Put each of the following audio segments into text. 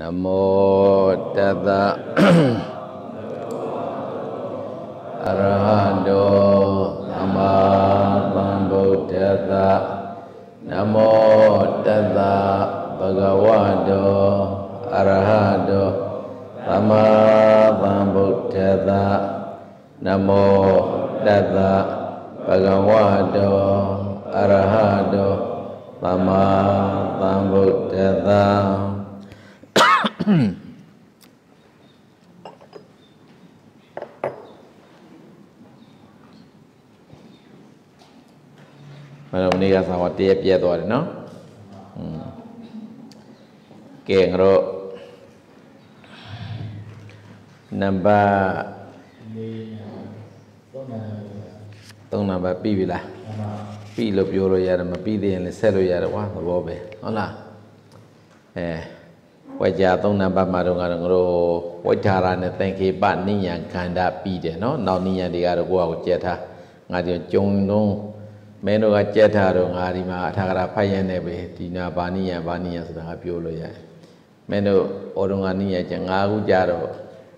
နမောတတအရဟတောသမ္မာသမ္ဗုဒ္ဓတ္တနမောတတဘဂဝတောအရဟတောသမ္မာသမ္ဗုဒ္ဓတ္တနမောတတဘဂဝတောအရဟတောသမ္မာသမ္ဗုဒ္ဓတ္တမတော်နေ့ကသာဝတည့်ပြဲသွားတယ်နော်ကဲငါတို့နံပါတ်3နံပါတ်ပြီးပြီလားပြီးလို့ပြောလို့ရတယ်မပြီးသေးရင်လည်းဆက်လို့ရတယ်ကွာသဘောပဲဟုတ်လားအဲ ဝိကြာသုံးနံပါတ်မှာတော့ကတော့ငါတို့ဝိထာရနဲ့သင်္ခေပနိညာခန္ဓာပြီးတယ်နော်နောက်နိညာတွေကတော့ကိုယ့်အကိုကြက်ထားငါဒီကြုံလုံးမင်းတို့ကကြက်ထားတော့ငါဒီမှာအထာဂရဖိုက်ရနေပဲဒီနာဘာနိညာဘာနိညာဆိုတာငါပြောလို့ရတယ်မင်းတို့ဩတော်ငါနိညာကျငါခုကြတော့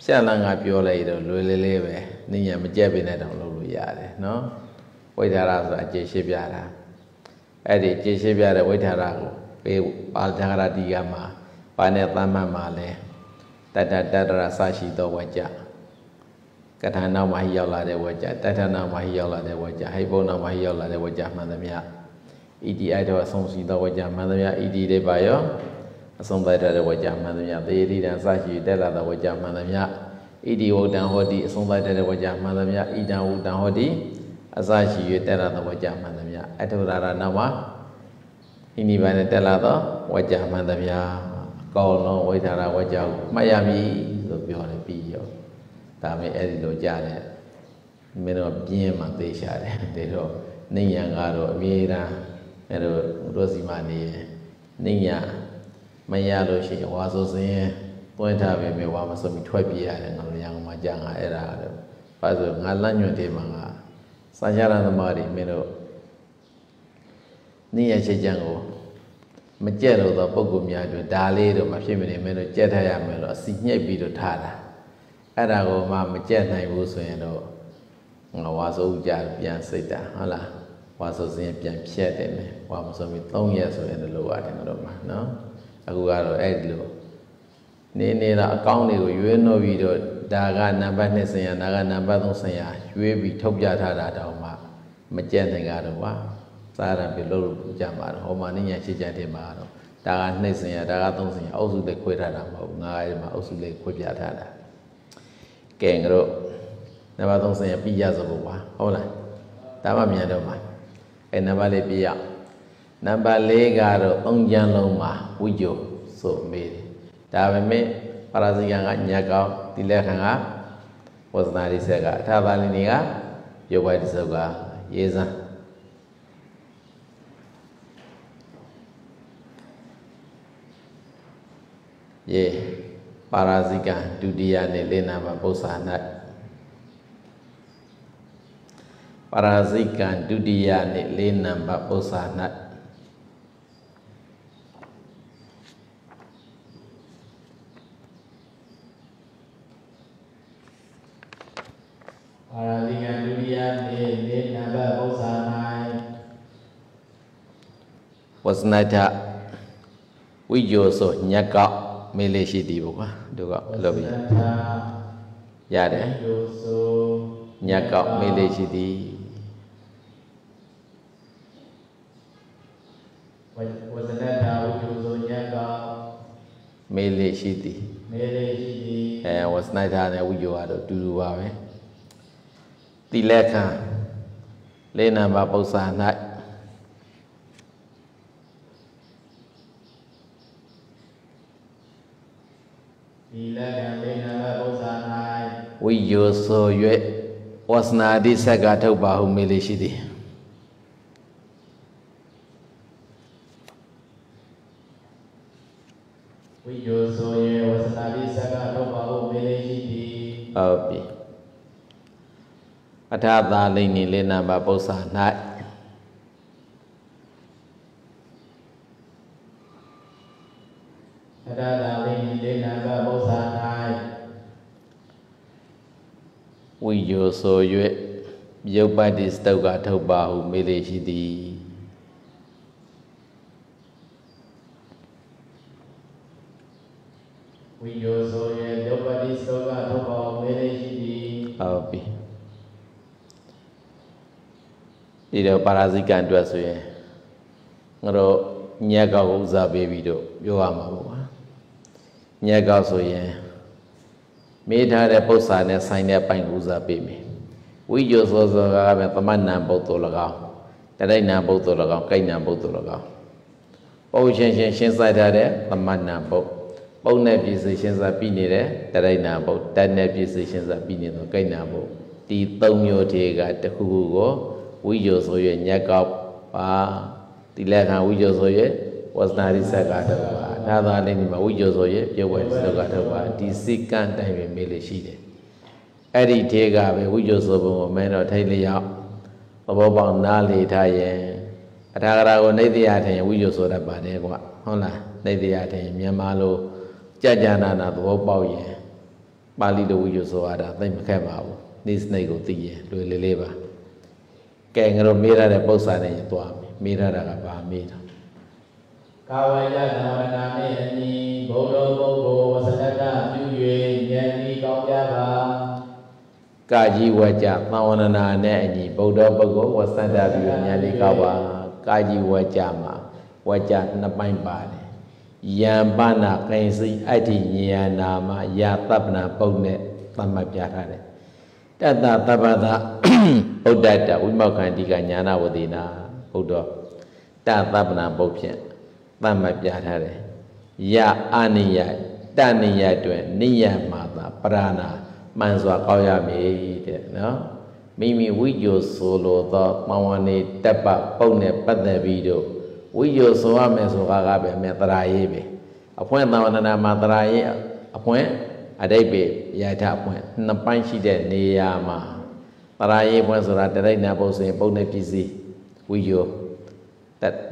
ဖြတ်လန်းငါပြောလိုက်တော့လွယ်လေးလေးပဲနိညာမကြက်ပေနဲ့တောင်လုပ်လို့ရတယ်နော်ဝိထာရဆိုတာအခြေရှိပြတာအဲ့ဒီအခြေရှိပြတဲ့ဝိထာရကိုပေးပါဠိထာဂရတိကမှာ ဘာနဲ့သမ္မှတ်မှာလဲတတတတရဆရှိသောဝကြကထာနောက်မှာဟိရောက်လာတဲ့ဝကြတထနောက်မှာဟိရောက်လာတဲ့ဝကြဟိဘုံနောက်မှာဟိရောက်လာတဲ့ဝကြမှန်သမျှဣတိအဲ့တော့အဆုံးရှိသောဝကြမှန်သမျှဣတိတွေပါရောအဆုံးသတ်တဲ့ဝကြမှန်သမျှသေတိတံဆရှိတက်လာတဲ့ဝကြမှန်သမျှဣတိဝတ္တံဟောတိအဆုံးသတ်တဲ့ဝကြမှန်သမျှဣတံဝတ္တံဟောတိအစရှိ၍တက်လာတဲ့ဝကြမှန်သမျှအထုရာရနောက်မှာဣနိဗ္ဗာန်နဲ့တက်လာသောဝကြမှန်သမျှ ကောင်းလုံးဝိထာရဝကြောက်မှတ်ရမည်လို့ပြောတယ်ပြီးရောဒါပေမဲ့အဲ့ဒီလိုကြားတယ်မင်းတို့ပြင်းမှသိရှာတယ်ဒါတော့နိညာကတော့အမြဲတမ်းအဲ့လိုတို့စီမနေနိညာမရလို့ရှိရင်ဝါဆိုစင်းပွင့်ထားပေမဲ့ဝါမစုံပြီးထွက်ပြေးရတယ်ငါတို့ရန်ကုန်မှာကြာငါအဲ့ဒါတော့ဘာလို့ငါလန့်ညွန့်တယ်မှာငါစာရဏသမားတွေမင်းတို့နိညာချေချံကို မကြက်လို့သောပုဂ္ဂိုလ်များတို့ဒါလေးတော့မဖြစ်မနေမဲလို့ကြက်ထားရမယ်လို့အစီညှိပ်ပြီးတော့ထားတာအဲ့ဒါကိုမှမကြက်နိုင်ဘူးဆိုရင်တော့ငါဝါဆိုကြပြန်စိတ်တာဟုတ်လားဝါဆိုစင်းပြန်ဖြတ်တယ်မယ်ဝါမဆိုပြီး3ရက်ဆိုရင်လိုရတယ်ငါတို့မှာနော်အခုကတော့အဲ့ဒီလိုနေနေတော့အကောင့်တွေကိုရွေးနှုတ်ပြီးတော့ဒါကနံပါတ်2ဆင်ရဒါကနံပါတ်3ဆင်ရရွေးပြီးထုတ်ပြထားတာတောင်မှမကြက်နိုင်ကြတော့ပါ စားရပြီလို့ကြမှာတော့ဟောမာနိညာရှိကြတယ်မှာတော့ဒါကနှစ်စင်ရဒါကသုံးစင်ရအုပ်စုလေးခွဲထားတာမဟုတ်ဘူးငါးရဲမှာအုပ်စုလေးခွဲပြထားတာကဲငါတို့နံပါတ်3စင်ရပြရစဖို့ပါဟုတ်လားဒါမှမြန်တော့မှာအဲနံပါတ်လေးပြရနံပါတ်4ကတော့သုံးချမ်းလုံးမှာဝိဇ္ဇုဆိုမေးတယ်ဒါပေမဲ့ပါရဇိကကညက်ကောင်းဒီလက်ခံကဝဇ္ဇနာရိဆက်ကအထာပါဠိနေကယောဘိုက်တစုပ်ကရေးစမ်း ယေပါရာဇိကဒုတိယနဲ့လေနာမပု္ပ္ပာ၌ပါရာဇိကဒုတိယနဲ့လေနာမပု္ပ္ပာ၌ပါရာဇိကဒုတိယနေ့လေနံပါတ်ပု္ပ္ပာ၌ဝဇ္ဇနတဝိယောဆိုညက်ကောက် မေးလေးရှိသည်ပေါ့ကွာတို့ကလို့ပြီရတယ်ညက်ကောက်မေးလေးရှိသည်ဝဇနတာဝိတုဇောညက်ကောက်မေးလေးရှိသည်မေးလေးရှိသည်အဲဝဇနတာနဲ့ဝိယောကတော့တူတူပါပဲတိလက်ခံလေးနံပါတ်ပု္ပ္ပာ၌ဒီ လက်ကံလေးနံပါတ်ဥစ္စာ၌ဝိယောဆို၍ဝဆနာတိဆက်ကထုတ်ပါဟုမေးလေးရှိသည်ဝိယောဆို၍ဝဆနာတိဆက်ကထုတ်ပါဟုမေးလေးရှိသည်ဟုတ်ပြီအထာသာလိမ့်နေလေးနံပါတ်ပု္ပ္ပာ၌အတ္တသာဝိနိဒေနကပု္ပ္ပာ၌ ဝိယောဆို၍ယုတ်ပတ်တိစတုတ်ကထုတ်ပါဟုမေးလေရှိသည်ဝိယောဆိုရေဒုပတိသောကထုတ်ပါမေလေးရှိသည်ဟုတ်ပြီဒီတော့ပါရာဇိကံအတွက်ဆိုရင်ငါတို့ညက်ကောက်ဥစားပေးပြီးတော့ပြောရမှာပေါ့ကွာညက်ကောက်ဆိုရင် မေးထားတဲ့ပု္ပ္ပာနဲ့ဆိုင်တဲ့ပိုင်ဥစားပေးမယ်ဝိယောဆိုဆိုကပဲသမဏံပုတ်တော်၎င်းတရိဏံပုတ်တော်၎င်းကိဏံပုတ်တော်၎င်းပုတ်ချင်းချင်းရှင်းဆိုင်ထားတဲ့သမဏံပုတ်ပုတ်နဲ့ပြည့်စုံရှင်းစားပြီးနေတဲ့တရိဏံပုတ်တက်နဲ့ပြည့်စုံရှင်းစားပြီးနေသောကိဏံပုတ်ဒီသုံးမျိုးတည်းကတစ်ခုခုကိုဝိယောဆိုရညက်ကောက်ပါဒီလက်ခံဝိယောဆိုရ ဝဇနာရိစက္ကထုတ်ပါဒါသာလေးဒီမှာဝိယောဆိုရပြုတ်ဝဲစက္ကထုတ်ပါဒီစိကံတိုင်းပဲမေးလို့ရှိတယ်အဲ့ဒီထေကပဲဝိယောဆိုပုံကိုမင်းတော့ထိုင်လျောက်သဘောပေါက်နားလေထားရင်အထာဂရာကိုနေတရာထင်ဝိယောဆိုတတ်ပါတယ်ကွာဟုတ်လားနေတရာထင်မြန်မာလိုကြာကြာနာနာသဘောပေါက်ရင်ပါဠိလိုဝိယောဆိုရတာသိမခက်ပါဘူးနေစနိတ်ကိုသိရင်လွယ်လေးလေးပါကဲငါတို့မေးရတဲ့ပု္ပ္ပာနဲ့သွားမယ်မေးရတာကဘာမေးတာ ကာဝယသဝနာနှင့်အညီဘုဒ္ဓပုဂ္ဂိုလ်ဝဆနတပြု၍ဉာဏ်ဤကောင်းကြပါကာကြီးဝကြသံဝန္ဒနာနဲ့အညီဗုဒ္ဓပုဂ္ဂိုလ်ဝဆန္ဒပြုညာလေးကောက်ပါကာကြီးဝကြမှာဝကြနှစ်ပိုင်းပါတယ်ယံပနာကိဉ္စီအဋ္ဌိဉာဏနာမယသပ္ပနာပုတ်နဲ့သတ်မှတ်ပြထားတယ်တတ္တသဗ္ဗတဗုဒ္ဓတဝိမောက္ခန္တိကညာနာဝတိနာဘုဒ္ဓတသဗ္ဗနာပုတ်ဖြင့် သတ်မှတ်ပြထားတယ်ယအာနိယတနိယတွင်နိယမာတာပရဏာမှန်စွာကောက်ရမည်တဲ့နော်မိမိဝိညိုဆိုလိုသောပဝဏေတပ္ပပုတ်နဲ့ပတ်သက်ပြီးတော့ဝိညိုဆိုရမယ်ဆိုတာကပဲမြတ်တရာရေးပဲအဖွင့်သဝန္ဒနာမှာတရာရေးအဖွင့်အတိတ်ပဲယထာအဖွင့်နှစ်ပိုင်းရှိတဲ့နေရာမှာတရာရေးဖွင့်ဆိုတာတရိဏပုတ်ဆိုရင်ပုတ်နဲ့ပြည်စည်းဝိညိုတ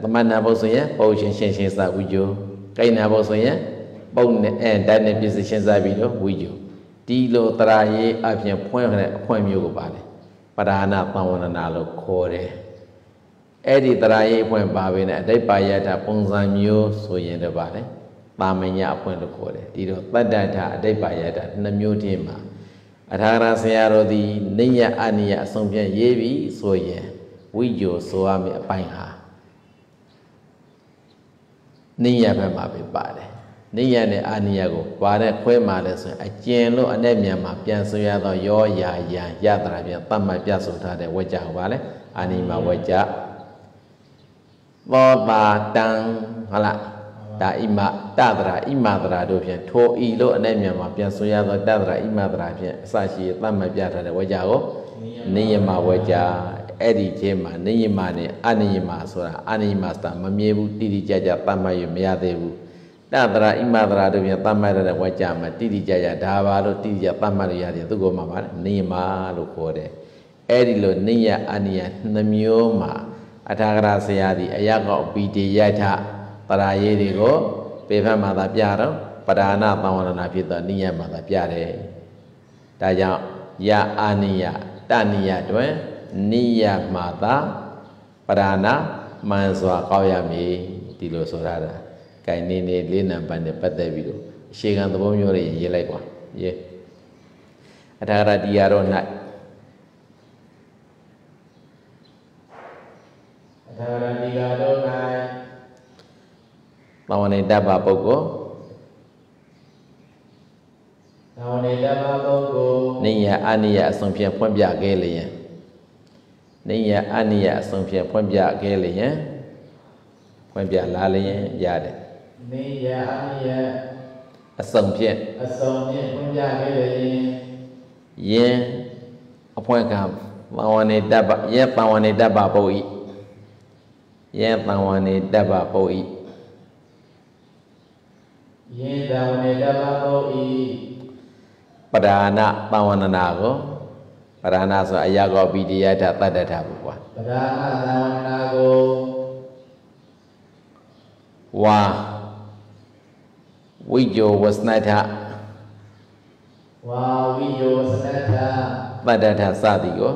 သမဏပုတ်ဆိုရင်ပုတ်ရှင်ရှင်းရှင်းစဝိညိုကိဏပုတ်ဆိုရင်ပုတ်နဲ့အဲတတ်နဲ့ပြည်စည်းရှင်းစပြီးတော့ဝိညိုဒီလိုတရာရေးအပြင်ဖွင့်တဲ့အဖွင့်မျိုးကိုပါတယ်ပဓာနာသံဝန္ဒနာလို့ခေါ်တယ်အဲ့ဒီတရာရေးအဖွင့်ပါပဲနဲ့အတိတ်ပါယတာပုံစံမျိုးဆိုရင်တော့ပါတယ်ပါမညာအဖွင့်လို့ခေါ်တယ်ဒီတော့တတ္တထအတိတ်ပါယတာနှစ်မျိုးတည်းမှာအထာဂရဆရာတော်ဒီနိယအနိယအဆုံးဖြတ်ရေးပြီးဆိုရင်ဝိညိုဆိုရမယ့်အပိုင်းဟာ နိယဘက်မှာပဲပါတယ်နိယနဲ့အာနိယကိုပါတဲ့ခွဲမှာလဲဆိုရင်အကျဉ်လို့အနဲ့မြန်မှာပြန်ဆိုရတော့ရောရာယံယတရာပြန်တတ်မှတ်ပြဆိုထားတဲ့ဝကြဟောပါလဲအာနိမဝကြသောတာတံဟုတ်လားဒါဣမတတရာဣမတရာတို့ဖြင့်ထိုဤလို့အနဲ့မြန်မှာပြန်ဆိုရတော့တတရာဣမတရာဖြင့်အစရှိတတ်မှတ်ပြထားတဲ့ဝကြကိုနိယမဝကြ အဲ့ဒီချင်းမှာနိယမနဲ့အနိယမဆိုတာအနိယမစတာမမြဲဘူးတိတိကျကျတတ်မှတ်ရမရသေးဘူးတတရာဣမတရာတို့ပြန်တတ်မှတ်ရတဲ့ဝကြမှာတိတိကျကျဒါပါလို့တိတိကျတတ်မှတ်ရရတယ်သူကမှပါနိယမလို့ခေါ်တယ်အဲ့ဒီလိုနိယအနိယနှမျိုးမှာအထာဂရဆရာသည်အယကောက်ပီတိယထပရာရေးတွေကိုပေဖက်မှာသာပြတော့ပဒါနာသံဝရဏဖြစ်သောနိယမှာသာပြတယ်ဒါကြောင့်ယအာနိယတနိယတွင် နိယမှာသာပဒါနာမှန်စွာကောက်ရမည်ဒီလိုဆိုရတာ။ကိုင်နေနေလေးနံပါတ်နဲ့ပတ်သက်ပြီးတော့အရှိကံသဘောမျိုးတွေရေးလိုက်ပါ။ရေးအထာရတရားတော်၌အထာရတိကာတို့၌သဝနေတ္တပပုဂ္ဂိုလ်သာဝနေတ္တမပုဂ္ဂိုလ်နိယအနိယအဆုံးဖြတ်ဖွင့်ပြခဲ့လျင် နိယအနိယအဆုံးဖြတ်ဖွင့်ပြခဲ့လျင်ဖွင့်ပြလာလျင်ရတယ်နေယအနိယအဆုံးဖြတ်အစုံဖြင့်ဖွင့်ပြခဲ့လေရင်ယင်အဖွင့်ကသဝနေတ္တပယသဝနေတ္တပပုဂ္ဂိယသဝနေတ္တပပုဂ္ဂိယင်သာဝနေတ္တမပုဂ္ဂိပဓာနာသဝန္ဒနာကို ပဓာနာဆိုအရာကောပိတိယထတတ္တထဘူးကွာပဓာမသာဝနာကိုဝါဝိဂျောဝစနထဝါဝိယောစနတ္ထပတ္တထစသည်ကို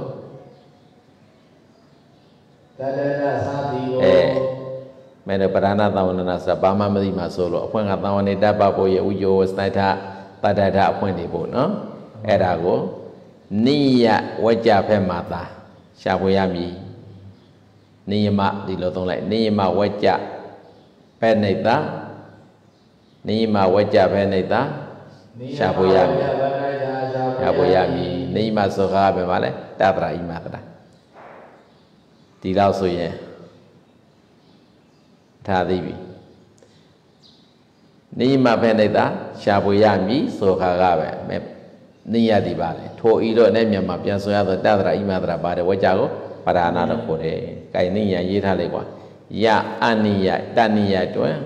တတရသာတိကိုအဲမဲတော့ပရဏသဝန္ဒနာဆိုတာဘာမှမသိမှဆိုလို့အဖွင့်ကသဝန္နေတပ္ပဖို့ရဲ့ဝိဂျောဝစနထပတ္တထအဖွင့်နေဖို့နော်အဲ့ဒါကို နိယဝကြဖက်မှာသာရှာဖွေရမည်နိယမဒီလိုသုံးလိုက်နိယမဝကြဖက်နေသာနိယမဝကြဖက်နေသာရှာဖွေရမည်ဗန္ဒိတာရှာရဖို့ရမည်နိမသောကားပဲပါလဲတတရာဣမတရာဒီလောက်ဆိုရင်ထားသိပြီနိမဖဲနေတာရှာဖွေရမည်သောကားကပဲမဲ နိယတိပါလေထိုဤတော့နဲ့မြန်မာပြန်ဆိုရသောတတရာဣမတရာပါတယ်ဝကြကိုပဓာနာတော့ခေါ်တယ်။ကိုင်နိယရေးထားလိုက်ကွာ။ယအနိယတနိယတွင်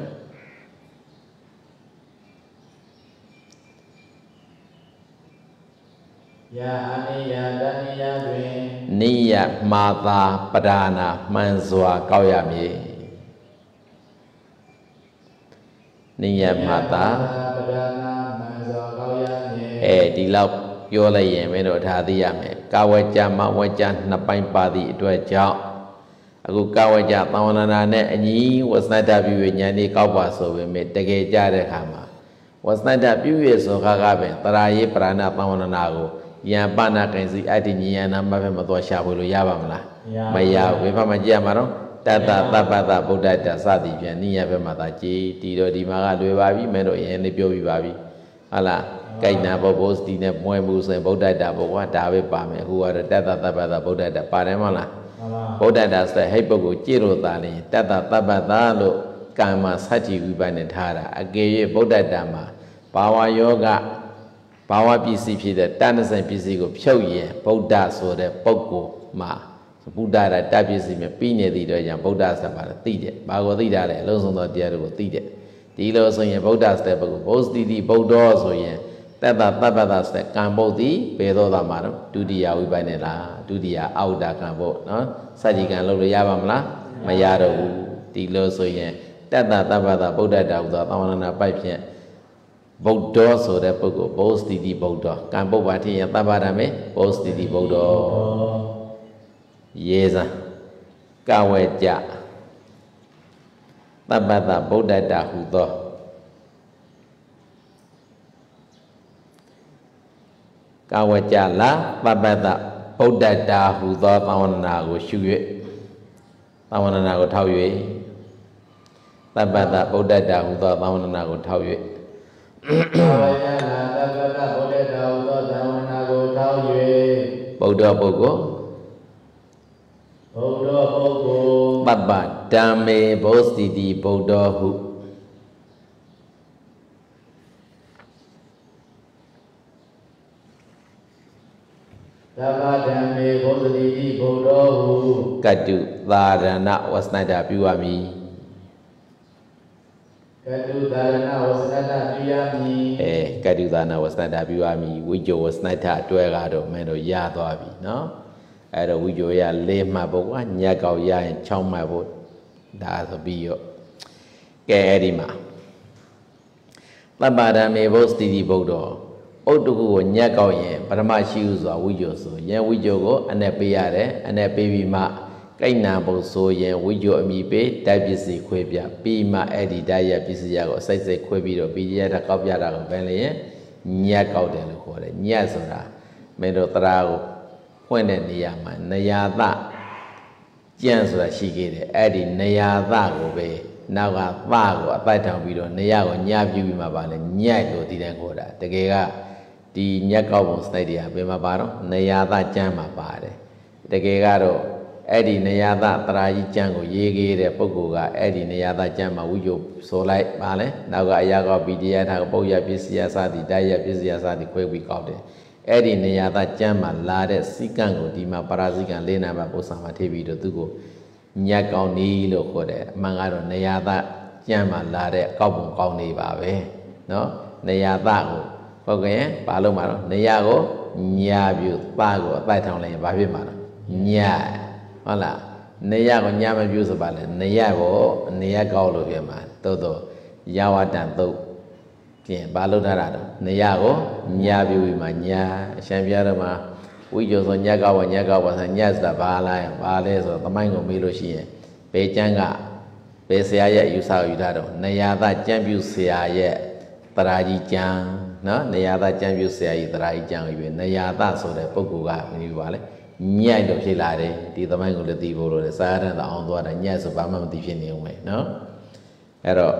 ယာအနိယတဏိယတွင်နိယမာသာပဓာနာမှန်စွာကောက်ရမည်နိယမာသာပဒနာမံဇောကောယမည် အဲဒီလောက်ပြောလိုက်ရင်မင်းတို့ထားသိရမယ်ကာဝကြမဝကြနှစ်ပိုင်းပါသည့်အတွက်ကြောင့်အခုကာဝကြသံဝန္ဒနာနဲ့အညီဝစနတပြုဉာဏ်လေးကောက်ပါဆိုပေမဲ့တကယ်ကြတဲ့အခါမှာဝစနတပြုရဆိုခါကပဲတရာရေးပရဏသံဝန္ဒနာကိုယံပနာကင်စီအတ္တိဉာဏ်နာမဘက်မသွားရှာဖွေလို့ရပါမလားမရဘူးဘယ်ဘက်မှာကြည့်ရမှာတော့တတ္တသဗ္ဗတဗုဒ္ဓတ္တစသည်ဖြင့်နိယဘက်မှာသာကြည်ဒီတော့ဒီမှာကလွယ်ပါပြီမင်းတို့အရင်လေးပြောပြပါပြီ ဟုတ်လားကြိုက်နာဘောဘောစတီနဲ့ပွင့်မှုဆိုရင်ဗုဒ္ဓတ္တဘောကဒါပဲပါမယ်အခုကတော့တတ္တသဗ္ဗတဗုဒ္ဓတ္တပါတယ်မဟုတ်လားမှန်ပါဗုဒ္ဓတ္တဆိုတဲ့ဟိတ်ပုဂ္ဂိုလ်ကြည့်လို့သာလင်တတ္တသဗ္ဗတလို့ကံမှာစัจ jì ဝိပဿနာထားတာအကယ်၍ဗုဒ္ဓတ္တမှာဘာဝယောဂဘာဝပစ္စည်းဖြစ်တဲ့တဏ္ဍစံပစ္စည်းကိုဖြုတ်ရင်ဗုဒ္ဓဆိုတဲ့ပုဂ္ဂိုလ်မှာဘုဒ္ဓရတပစ္စည်းမြပြီးနေသည့်တော့ကြောင့်ဗုဒ္ဓဆက်ပါတော့သိတယ်။ဘာကိုသိတာလဲအလုံးစုံသောတရားတွေကိုသိတယ်။ ဒီလိုဆိုရင်ဗုဒ္ဓဆက်ပုဂ္ဂိုလ်ဘုစတိတိဗုဒ္ဓဆိုရင်တတ္တတပ္ပတဆက်ကံပုတ်တိဘေသောတာမှာတော့ဒုတိယဝိပိုင်နေလားဒုတိယအောက်တာကံပုတ်နော်စัจ jì ကံလုပ်လို့ရပါမလားမရတော့ဘူးဒီလိုဆိုရင်တတ္တတပ္ပတဗုဒ္ဓတာဟူသောသံဝရဏပိုက်ဖြင့်ဗုဒ္ဓဆိုတဲ့ပုဂ္ဂိုလ်ဘုစတိတိဗုဒ္ဓကံပုတ်ပါထင်ရင်တပ္ပတာမေဘုစတိတိဗုဒ္ဓရေဇံကဝေကြ တပ္ပတဗုဒ္ဓတ္တဟုသောကဝေကြလာတပ္ပတဗုဒ္ဓတ္တဟုသောသံဝန္ဒနာကိုရှု၍သံဝန္ဒနာကိုထောက်၍တပ္ပတဗုဒ္ဓတ္တဟုသောသံဝန္ဒနာကိုထောက်၍ဘာဝယနာတပ္ပတဗုဒ္ဓတောသောသံဝနာကိုထောက်၍ဗုဒ္ဓပုဂ္ဂိုလ်ဘုဒ္ဓပုဂ္ဂိုလ် ပပ္ပဓမ္မေဘောစတိတိဗုဒ္ဓဟုသဗ္ဗဓမ္မေဘုဇတိတိဘုဒ္ဓဟုကတုသာရဏဝစနတပြုရမည်ကတုဒါရဏဝစနတပိယမိအဲကတုသာနာဝစနတပြုရမည်ဝိကြဝစနတအတွဲကတော့မင်းတို့ရသွားပြီနော် အဲ့တော့ဝိကြရလေးမှတ်ဖို့ကညက်ကောက်ရရင်6မှတ်ဖို့ဒါဆိုပြီးရောကဲအဲ့ဒီမှာသဗ္ဗဓမ္မေဘုစတိတိဗုဒ္ဓဥတ္တကုကိုညက်ကောက်ရင်ပရမရှိဟုဆိုတာဝိကြဆိုရင်ဝိကြကိုအနဲ့ပေးရတယ်အနဲ့ပေးပြီးမှကိဏ္ဏဘုဆိုရင်ဝိကြအမိပေးတိုက်ပစ္စည်းခွဲပြပြီးမှအဲ့ဒီတိုက်ရပစ္စည်းရကိုအစိတ်စိတ်ခွဲပြီးတော့ပြီးရတဲ့ကောက်ပြတာကိုဘယ်လဲရင်ညက်ကောက်တယ်လို့ခေါ်တယ်ညက်ဆိုတာမင်းတို့တရားကို ဖွင့်တဲ့နေရာမှာနေရာသကြံ့ဆိုတာရှိခဲ့တယ်အဲ့ဒီနေရာသကိုပဲနောက်ကသကိုအပိုက်ထောင်ပြီးတော့နေရာကိုညှပြူပြီးမှပါလဲညက်လို့ဒီတိုင်းခေါ်တာတကယ်ကဒီညက်ကောက်ပုံစနိုက်တွေကဘယ်မှာပါတော့နေရာသကြံ့မှာပါတယ်တကယ်ကတော့အဲ့ဒီနေရာသတရာကြီးကြံ့ကိုရေးခဲ့တဲ့ပုဂ္ဂိုလ်ကအဲ့ဒီနေရာသကြံ့မှာဝိဇ္ဇုဆိုလိုက်ပါလဲနောက်ကအရာကောက်ပြီးတရားထားကိုပုတ်ရပစ္စည်းရစသည်တိုက်ရပစ္စည်းရစသည်ခွဲပြီးကောက်တယ် အဲ့ဒီနေရာသားကျမ်းမှာလာတဲ့စိကံကိုဒီမှာပါရစိကံလေးနာပါပု္ပ္ပာမှာထည့်ပြီးတော့သူ့ကိုညက်ကောင်းနေလို့ခေါ်တယ်အမှန်ကတော့နေရာသားကျမ်းမှာလာတဲ့အကောက်ပုံကောင်းနေပါပဲနော်နေရာသားကိုဟုတ်ကဲ့ဘာလို့မှာတော့နေရာကိုညာပြုသားကိုအပိုက်ထောင်လိုက်ရင်ဘာဖြစ်မှာလဲညာဟုတ်လားနေရကိုညမပြုဆိုပါလဲနေရကိုနေရကောက်လို့ပြန်မှာသို့တော့ရဝတ္တန်သုတ် ပြင်ဘာလို့ထားတာတော့နေရကိုညာပြပြီးမှညာအရှံပြတော့မှဝိကျော်ဆိုညက်ကောက်ဝညက်ကောက်ပါဆိုညက်ဆိုတာဘာလဲဘာလဲဆိုတော့သမိုင်းကိုမေးလို့ရှိရင်ဘယ်ကျမ်းကဘယ်ဆရာရဲ့ယူဆကိုယူထားတော့နေရသကျမ်းပြုဆရာရဲ့တရာကြီးကျမ်းနော်နေရသကျမ်းပြုဆရာကြီးတရာကြီးကျမ်းကိုယူနေရသဆိုတဲ့ပုဂ္ဂိုလ်ကမယူပါလေညက်တော့ဖြစ်လာတယ်ဒီသမိုင်းကိုလည်းသိဖို့လို့လေစာရတဲ့အောင်သွားတယ်ညက်ဆိုဘာမှမသိဖြစ်နေဦးမယ်နော်အဲ့တော့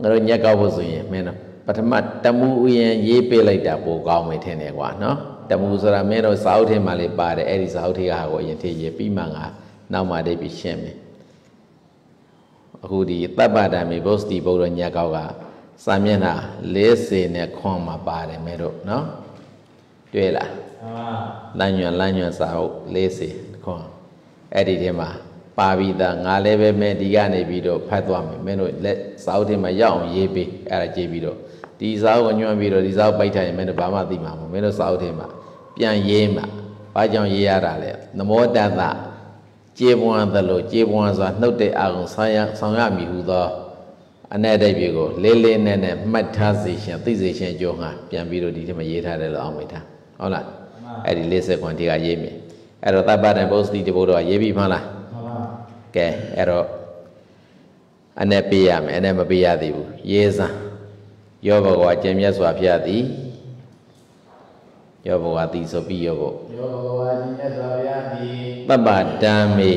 ငါတို့ညက်ကောက်ဖို့ဆိုရင်မင်းတို့ပထမတမူဥယျာဉ်ရေးပေးလိုက်တာပိုကောင်းမယ်ထင်တယ်ကွာနော်တမူဆိုတာမင်းတို့စာအုပ်ထဲမှာလေးပါတယ်အဲ့ဒီစာအုပ်ထဲကဟာကိုအရင်ထည့်ရေးပြီးမှငါနောက်မှတည်းပြီးရှင်းမယ်အခုဒီတပ်ပဒံမေဘုစတိဘုရားညက်ကောက်ကစာမျက်နှာ40နဲ့ခွန်မှာပါတယ်မင်းတို့နော်တွေ့လားလမ်းညွန်လမ်းညွန်စာအုပ်40ခွန်အဲ့ဒီထဲမှာ ပါပြီးသားငါလည်းပဲမဲ့ဒီကနေပြီးတော့ဖတ်သွားမယ်မင်းတို့လက်စာအုပ်ထဲမှာရောက်အောင်ရေးပေးအဲ့ဒါကြည့်ပြီးတော့ဒီစာအုပ်ကိုညွှန်ပြီးတော့ဒီစာအုပ်ပိုက်ထားရင်မင်းတို့ဘာမှသိမှာမဟုတ်မင်းတို့စာအုပ်ထဲမှာပြန်ရေးမှာဘာကြောင့်ရေးရတာလဲနမောတတကျေပွန်သလိုကျေပွန်စွာနှုတ်တဲ့အာကုံဆောင်ရဆောင်ရမည်ဟုသောအ내တိတ်ပြေကိုလေးလေးနက်နက်မှတ်ထားစေရှင်သိစေရှင်ကြိုးငါပြန်ပြီးတော့ဒီထဲမှာရေးထားတယ်လို့အောင်မိထားဟုတ်လားအဲ့ဒီ40ခွန်ဒီကရေးမယ်အဲ့တော့တပ္ပတံဘုစတိတဘုတော်ရေးပြီးမှလား ကဲအဲ့တော့အ내ပေးရမယ်အ내မပေးရသေးဘူးရေးစမ်းယောဘကောကျင့်မြတ်စွာဘုရားသည်ယောဘဝတိဆိုပြီးယောဘယောဘဝကျင့်မြတ်စွာဘုရားသည်ပပ္ပတံမေ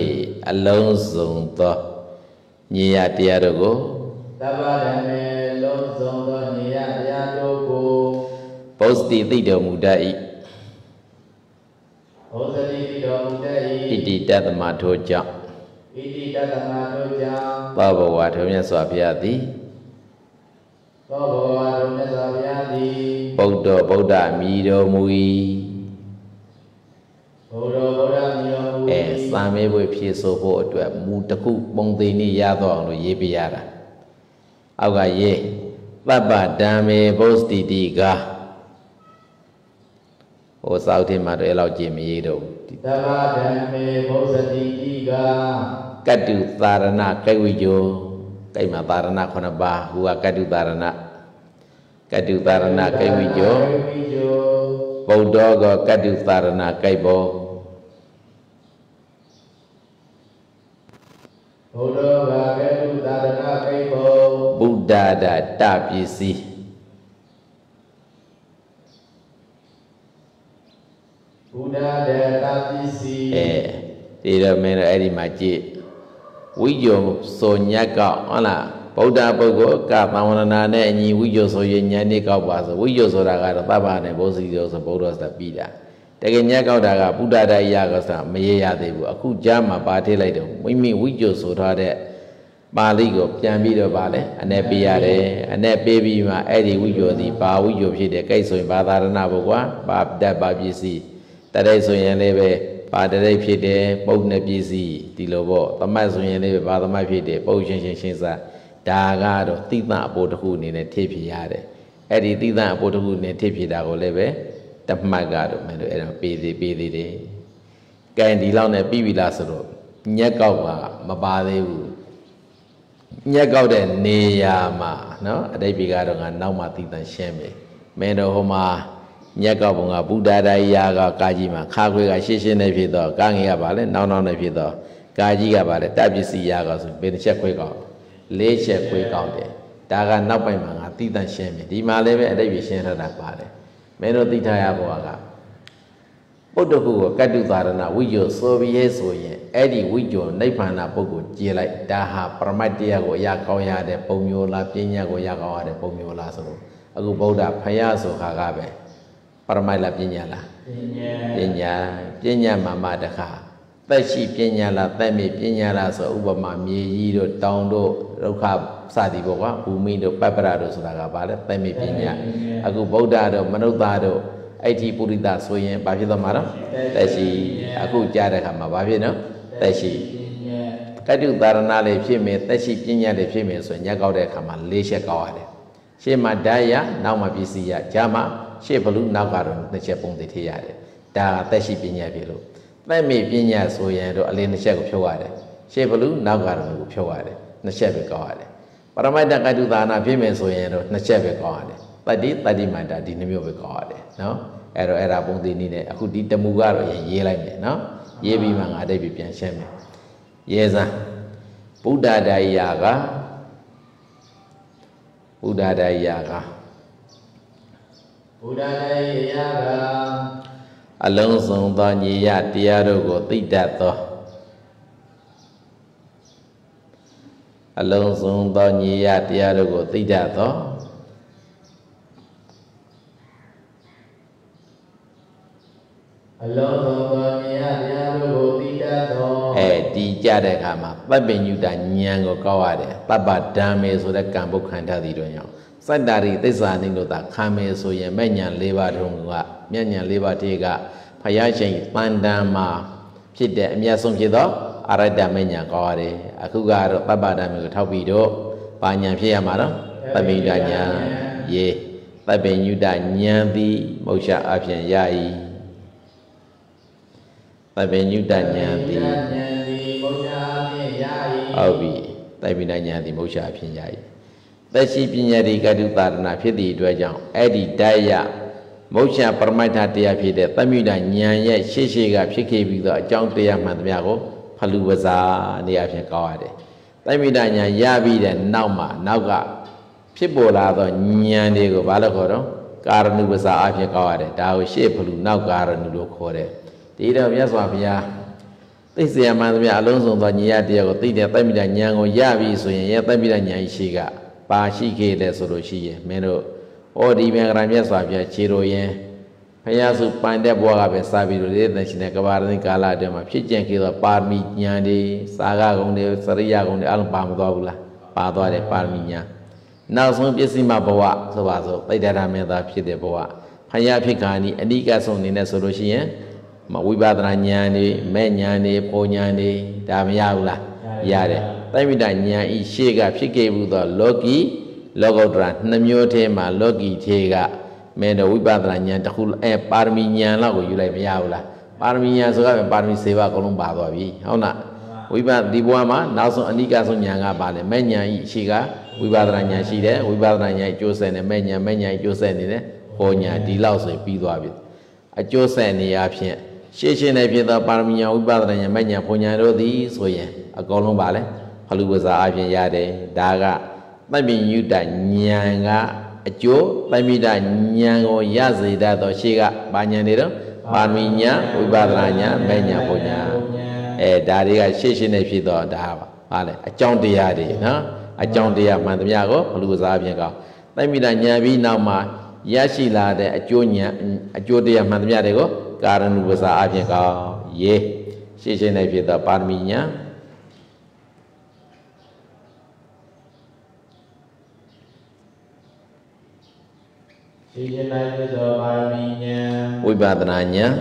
အလုံးစုံသောညီရတရားတို့ကိုတပ္ပတံမေလုံးစုံသောညီရတရားတို့ကိုဘုစတိသိတော်မူတတ်၏ဘုစတိသိတော်မူတတ်၏ဣတိတသမထိုကြောင့် ဣတိတသမထိုကြောင့်သဘဝထုံးမြတ်စွာဘုရားသည်သောဘဝထုံးမြတ်စွာဘုရားသည်ဗုဒ္ဓဗုဒ္ဓမြည်တော်မူ၏ဗုဒ္ဓဗုဒ္ဓမြည်တော်မူ၏အဲစာမေးပွဲဖြေဆိုဖို့အတွက်မူတစ်ခုပုံသိနေရတော့အောင်လို့ရေးပြရတာအောက်ကရေးပပ္ပဓမ္မေဘုစတိတိကဟိုစောက်ထင်းမှာတော့အဲ့လောက်ကြည့်မရေးတော့ဘူး တပ္ပဓမ္မေဘုစတိတိကကတ္တုသာရဏကိဝိဂျောကိမှာသာရဏ9ပါးဟူကကတ္တုသာရဏကတ္တုသာရဏကိဝိဂျောဗုဒ္ဓောကကတ္တုသာရဏကိဘောဘုဒ္ဓောကကတ္တုသာရဏကိဘောဗုဒ္ဓဒတပစ္စည်း ဘုဒ္ဓဒတပစ္စည်းအဲဒီတော့မင်းတို့အဲ့ဒီမှာကြည့်ဝိညောစောညက်ကဟုတ်လားဗုဒ္ဓပုဂ္ဂိုလ်ကသံဝရဏနဲ့အညီဝိညောဆိုရင်ဉာဏ်နဲ့ကောက်ပါဆိုဝိညောဆိုတာကတော့သဗ္ဗနဲ့ဘုဇီရောဆိုဘုဒ္ဓဆိုတာပြီးတာတကယ်ညက်ကောက်တာကဘုဒ္ဓတရားကဆိုတာမရရသေးဘူးအခုကြားမှာပါထည့်လိုက်တော့မိမိဝိညောဆိုထားတဲ့ပါဠိကိုပြန်ပြီးတော့ဗာလဲအ내ပေးရတယ်အ내ပေးပြီးမှအဲ့ဒီဝိညောသည်ဘာဝိညောဖြစ်တယ်ကိတ်ဆိုရင်ဘာသာရဏဘုကွာဘာတတ်ပါပစ္စည်း တတဲ့ဆိုရင်လည်းပဲပါတရိပ်ဖြစ်တယ်ပုတ်နဲ့ပစ္စည်းဒီလိုပေါ့သမတ်ဆိုရင်လည်းဘာသမတ်ဖြစ်တယ်ပုတ်ရှင်းရှင်းရှင်းစားဒါကတော့တိသအပိုးတစ်ခုအနေနဲ့ထိဖြစ်ရတယ်အဲ့ဒီတိသအပိုးတစ်ခုနဲ့ထိဖြစ်တာကိုလည်းပဲတမှတ်ကတော့မင်းတို့အဲ့ဒါပေးသေးပေးသေးတယ်ကဲဒီလောက်နဲ့ပြီးပြီလားဆိုတော့ညက်ကောက်ကမပါသေးဘူးညက်ကောက်တဲ့နေရာမှာနော်အတိတ်ပြီကတော့ငါနောက်မှတိသရှင်းမယ်မင်းတို့ဟိုမှာ မြတ်ကောက်ဘုံကဘုဒ္ဓတရားကကာကြီးမှာခါခွေကရှင်းရှင်းနဲ့ဖြစ်တော့ကာငယ်ကပါလဲနောင်နောင်နဲ့ဖြစ်တော့ကာကြီးကပါလဲတပ်ပစ္စည်းရကဆိုဘယ်တစ်ချက်ခွေကောက်လေးချက်ခွေကောက်တယ်ဒါကနောက်ပိုင်းမှာငါသိတန့်ရှင်းပြီဒီမှာလည်းပဲအတိတ်ပြရှင်းထတာပါတယ်မင်းတို့သိထားရဘောကပုဒ္ဒကုကိုကတ္တုသာရဏဝိညောဆိုပြီးရဲဆိုရင်အဲ့ဒီဝိညောနိဗ္ဗာန်ပုဂ္ဂိုလ်ကျေလိုက်ဒါဟာပရမတ်တရားကိုအရာကောင်းရတဲ့ပုံမျိုးလားပညာကိုရကောင်းရတဲ့ပုံမျိုးလားဆိုတော့အခုဗုဒ္ဓဖယားဆိုခါကပဲ ပရမိုက်လားပညာလားပညာပညာပညာမှာမတခါသက်ရှိပညာလားသက်မြေပညာလားဆိုဥပမာမြေကြီးတို့တောင်တို့ဒုက္ခစသည်ပေါ့ကွာဘူမိတို့ပပ္ပရတို့ဆိုတာကဘာလဲသက်မြေပညာအခုဗုဒ္ဓတို့မနုဿတို့အဲ့ဒီပုရိသဆိုရင်ဘာဖြစ်သွားမှာတော့သက်ရှိအခုကြားတဲ့အခါမှာဘာဖြစ်နော်သက်ရှိကတုသာရဏလေးဖြစ်မယ်သက်ရှိပညာလေးဖြစ်မယ်ဆိုရင်ညက်ကောက်တဲ့အခါမှာ၄ချက်ကောက်ရတယ်ရှေ့မှာဓာတ်ရနောက်မှာပစ္စည်းရဂျာမှာ ရှေ့ဘလူနောက်ကတော့နှစ်ချက်ပုံသေးထည့်ရတယ်ဒါအသက်ရှိပညာပြီလို့သက်မိပညာဆိုရင်တော့အလင်းနှစ်ချက်ကိုဖြုတ်ရတယ်ရှေ့ဘလူနောက်ကတော့ကိုဖြုတ်ရတယ်နှစ်ချက်ပဲကောက်ရတယ်ပရမတ္တကတုသာနာဖြစ်မယ်ဆိုရင်တော့နှစ်ချက်ပဲကောင်းရတယ်တတ္တိတတ္တိမန္တဒီနှမျိုးပဲကောင်းရတယ်နော်အဲ့တော့အဲ့ဒါပုံသေးနည်းနဲ့အခုဒီတမူကတော့ရင်ရေးလိုက်မယ်နော်ရေးပြီးမှငါအတိတ်ပြပြန်ရှင်းမယ်ရေစံဗုဒ္ဓဒိုင်ယာကဗုဒ္ဓဒိုင်ယာက ဘုဒ္ဓတေယကအလုံးစုံသောညီရတရားတို့ကိုသိတတ်သောအလုံးစုံသောညီရတရားတို့ကိုသိတတ်သောအလုံးစုံသောမြတ်တရားတို့ကိုသိတတ်သောအဲဒီကြတဲ့အခါမှာပပ္ပညုတဉာဏ်ကိုကောက်ရတယ်ပပ္ပဓမ္မေဆိုတဲ့ကံဘုခန္ဓာတည်တို့ရော စတ္တာရိသစ္စာနိလို့သာခံမယ်ဆိုရင်မဲ့ညာ၄ပါးထုံးကမြတ်ညာ၄ပါးတည်းကဖယားရှင်တန်တန်မှာဖြစ်တဲ့အမြတ်ဆုံးဖြစ်သောအရတ္တမဲ့ညာကောက်ရတယ်အခုကတော့ပပ္ပဓမ္မေကိုထောက်ပြီးတော့ပါညာဖြစ်ရမှာနော်ပပ္ပိဒညာယေပပ္ပညုတဉာဏ်သည်မௌရှအဖြစ်ရ၏ပပ္ပညုတဉာဏ်သည်ဉာဏ်သည်ဘုရားဖြင့်ရ၏ဟုတ်ပြီတိုက်ပိဋညာတိမုတ်ရှာအဖြစ်ရည် သက်ရှိပညာဒီကတုတာရဏဖြစ်သည့်အတွက်ကြောင့်အဲ့ဒီတိုက်ရမုတ်ရှာပရမတ္ထတရားဖြစ်တဲ့သမ္မြဒဉာဏ်ရဲ့ရှေ့ရှေ့ကဖြစ်ခဲ့ပြီးတော့အကြောင်းတရားမှန်သမျှကိုဖလူပဇာနေရာဖြင့်ကောက်ရတယ်သမ္မြဒဉာဏ်ရပြီးတဲ့နောက်မှာနောက်ကဖြစ်ပေါ်လာသောဉာဏ်တွေကိုဘာလို့ခေါ်တော့ကာရဏုပဇာအဖြစ်ကောက်ရတယ်ဒါကိုရှေ့ဖလူနောက်ကာရဏုလို့ခေါ်တယ်ဒီတော့မြတ်စွာဘုရားသိစေရမှန်သမျှအလုံးစုံသောညီရတရားကိုသိတဲ့တိုက်မိတာဉာဏ်ကိုရပြီဆိုရင်ရဲ့တိုက်မိတာဉာဏ်ရှိက ပါရှိခဲ့တယ်ဆိုလို့ရှိရင်မင်းတို့ဩဒီမေဂရမြတ်စွာဘုရားခြေတော်ရင်ဖယားစုပန်တဲ့ဘဝကပဲစာပြီးလို့လေတဲ့ရှင်တဲ့ကဘာရဏိကာလအတွင်းမှာဖြစ်ကျင်ခဲ့သောပါရမီဉာဏ်တွေစာဂဂုံတွေစရိယဂုံတွေအလုံးပါမသွားဘူးလားပါသွားတယ်ပါရမီဉာဏ်နောက်ဆုံးပစ္စည်းမဘဝဆိုပါဆိုပိဋကရမေသာဖြစ်တဲ့ဘဝဖယားဖြစ်ခါနီအနိကဆုံးအနေနဲ့ဆိုလို့ရှိရင်မဝိပဿနာဉာဏ်နေမဲ့ဉာဏ်နေပုံဉာဏ်နေဒါမရဘူးလား ရတယ်တိုက်မိတာဉာဏ်ဤရှေ့ကဖြစ်ခဲ့ဘူးသောလောကီလောကုတ္တရာနှမျိုးထဲမှာလောကီထဲကမဲတော့ဝိပဿနာဉာဏ်တစ်ခုအဲပါရမီဉာဏ်လောက်ကိုယူလိုက်မရဘူးလားပါရမီဉာဏ်ဆိုတာပဲပါရမီ7ပါးအကုန်လုံးပါသွားပြီဟုတ်လားဝိပဿဒီဘဝမှာနောက်ဆုံးအနိကဆုံးဉာဏ်ကပါလေမဲ့ဉာဏ်ဤရှေ့ကဝိပဿနာဉာဏ်ရှိတယ်ဝိပဿနာဉာဏ်အကျိုးဆက်နေမဲ့ဉာဏ်မဲ့ဉာဏ်အကျိုးဆက်နေတယ်ဟောဉာဏ်ဒီလောက်ဆိုရင်ပြီးသွားပြီအကျိုးဆက်နေရာဖြင့်ရှေ့ရှင်းနေဖြစ်သောပါရမီညာဝိပဿနာညာမညာဘုံညာတို့သည်ဆိုရင် အကုန်လုံးပါလေဖလူပဇာအပြင်ရတယ်ဒါကသဗ္ဗညုတဉာဏ်ကအကျိုးသဗ္ဗိတဉာဏ်ကိုရစေတတ်သောရှေ့ကပါညာနေတော့ပါရမီညာဝိပဿနာညာမညာဘုံညာအဲဒါတွေကရှေ့ရှင်းနေဖြစ်သောဒါပါပါလေအကြောင်းတရားတွေနော်အကြောင်းတရားမှန်သမျှကိုဖလူပဇာအပြင်ကောသဗ္ဗိတဉာဏ်ပြီးနောက်မှာရရှိလာတဲ့အကျိုးဉာဏ်အကျိုးတရားမှန်သမျှတွေကိုကာရဏုပစာအဖြစ်ကောင်းရေးရှင်းရှင်းနေဖြစ်သောပါရမီ ဉာဏ်ရှိခြင်း၌ပြသောပါရမီဉာဏ်ဝိပဿနာဉာဏ်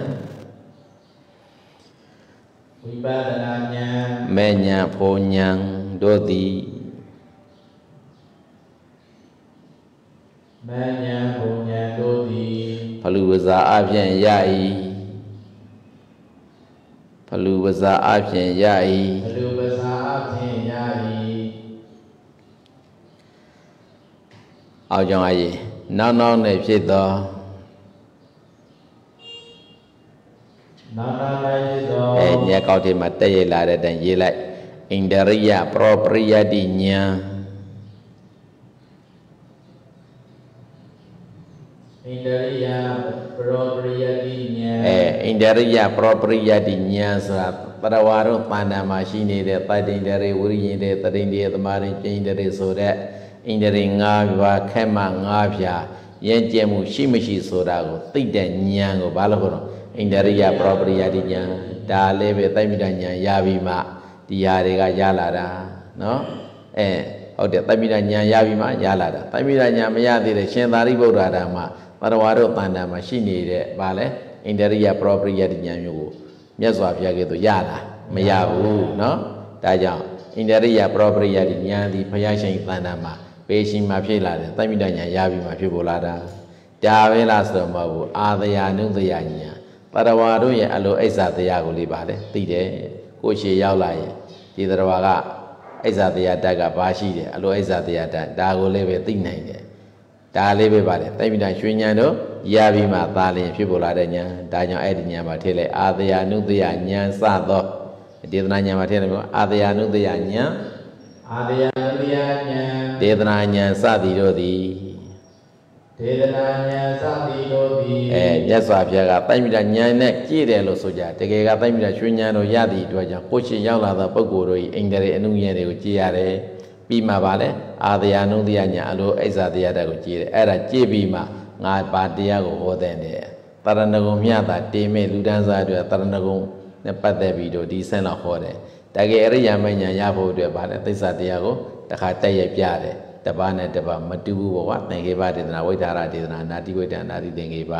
ဝိပဿနာဉာဏ်မေဉာဏ်ဖို့ဉာဏ်တို့သည်မဉ္ဇဉ်ဘုံဉာဏ်တို့သည်ဖလူပစာအဖြစ်ရ၏ဖလူပစာအဖြစ်ရ၏ဘလူပစာအဖြင့်ရ၏အောက်ကြောင့်အရေး နောက်နောက်နဲ့ဖြစ်သောနာနာလိုက်ဖြစ်သောအဲညက်ကောက်ထဲမှာတက်ရလာတဲ့အတိုင်းရေးလိုက်ဣန္ဒရိယပရောပရိယတိဉာဏ်ဣန္ဒရိယပရောပရိယတိဉာဏ်အဲဣန္ဒရိယပရောပရိယတိဉာဏ်ဆိုတာတရဝါတို့ပန္နာမှာရှိနေတဲ့တတ္တိန္ဒရိဝိရိယင်တဲ့တတိန္ဒရိသမာရိကျိန္ဒရိဆိုတဲ့ ဣန္ဒရိ၅ပါးခက်မှ၅ဖြာရဲကျဲမှုရှိမရှိဆိုတာကိုသိတဲ့ဉာဏ်ကိုဘာလို့ခေါ်တော့ဣန္ဒရိယပရောပရိယတိဉာဏ်ဒါလည်းပဲတိုက်မိတာဉာဏ်ရပြီးမှဒီဟာတွေကရလာတာနော်အဲဟုတ်တယ်တိုက်မိတာဉာဏ်ရပြီးမှရလာတာတိုက်မိတာဉာဏ်မရသေးတဲ့ရှင်သာရိပုတ္တရာဓမ္မတရဝါတို့ပန္နာမှာရှိနေတဲ့ဗာလဲဣန္ဒရိယပရောပရိယတိဉာဏ်မျိုးကိုမြတ်စွာဘုရားကဲ့သို့ရလားမရဘူးနော်ဒါကြောင့်ဣန္ဒရိယပရောပရိယတိဉာဏ်ဒီဘုရားရှင်ပန္နာမှာ ပေရှင်မှာဖြစ်လာတယ်တိုက်မိတာဉာဏ်ရပြီးမှဖြစ်ပေါ်လာတာဒါပဲလားဆိုတော့မဟုတ်ဘူးအာသယာနုသယာဉာဏ်တရဝါတို့ရဲ့အလိုအိစ္ဆာတရားကိုလေးပါလေသိတယ်ကိုယ်ရှေရောက်လာရင်ဒီတရဝါကအိဇာတရားဓာတ်ကဘာရှိတယ်အလိုအိဇာတရားဓာတ်ဒါကိုလည်းပဲသိနိုင်တယ်ဒါလေးပဲပါတယ်တိုက်မိတာရွှေဉဏ်တို့ရပြီးမှသာလျင်ဖြစ်ပေါ်လာတဲ့ဉာဏ်ဒါကြောင့်အဲ့ဒီဉာဏ်မှာထည့်လိုက်အာသယာနုတယဉာဏ်စသောဒေသနာဉာဏ်မှာထည့်လိုက်ပြီးအာသယာနုတယဉာဏ်အာတယံတရားဉာဏ် ဒေသနာဉာဏ်စသည်တို့သည်ဒေသနာဉာဏ်စသည်တို့သည်အဲမြတ်စွာဘုရားကတိုက်မိတာဉာဏ်နဲ့ကြည့်တယ်လို့ဆိုကြတကယ်ကတိုက်မိတာရွှေဉာဏ်တို့ရသည့်အတွက်ကြောင့်ကိုယ်ရှိရောက်လာသောပုဂ္ဂိုလ်တို့၏အိန္ဒြေအနုဉာဏ်တွေကိုကြည့်ရတယ်ပြီးမှပါလေအာသယာနုတယဉာဏ်အလိုအိဇာတရားဓာတ်ကိုကြည့်တယ်အဲ့ဒါကြည့်ပြီးမှငါပါတရားကိုဟောတဲ့နေတယ်တရဏဂုံမြတ်တာတေမေလူဒန်းစားအတွက်တရဏဂုံနဲ့ပတ်သက်ပြီးတော့ဒီဆင့်တော့ဟောတယ်တကယ်အရိယာမဉ္ဇဏ်ရဖို့အတွက်ဗာလေသိစ္စာတရားကို တခါတက်ရပြတယ်တပါးနဲ့တပါးမတူဘူးပေါ့ကွာသင်္ကေပဒေသနာဝိဒါရဒေသနာနာတိဝိဒ္ဒနာတိသင်္ကေပ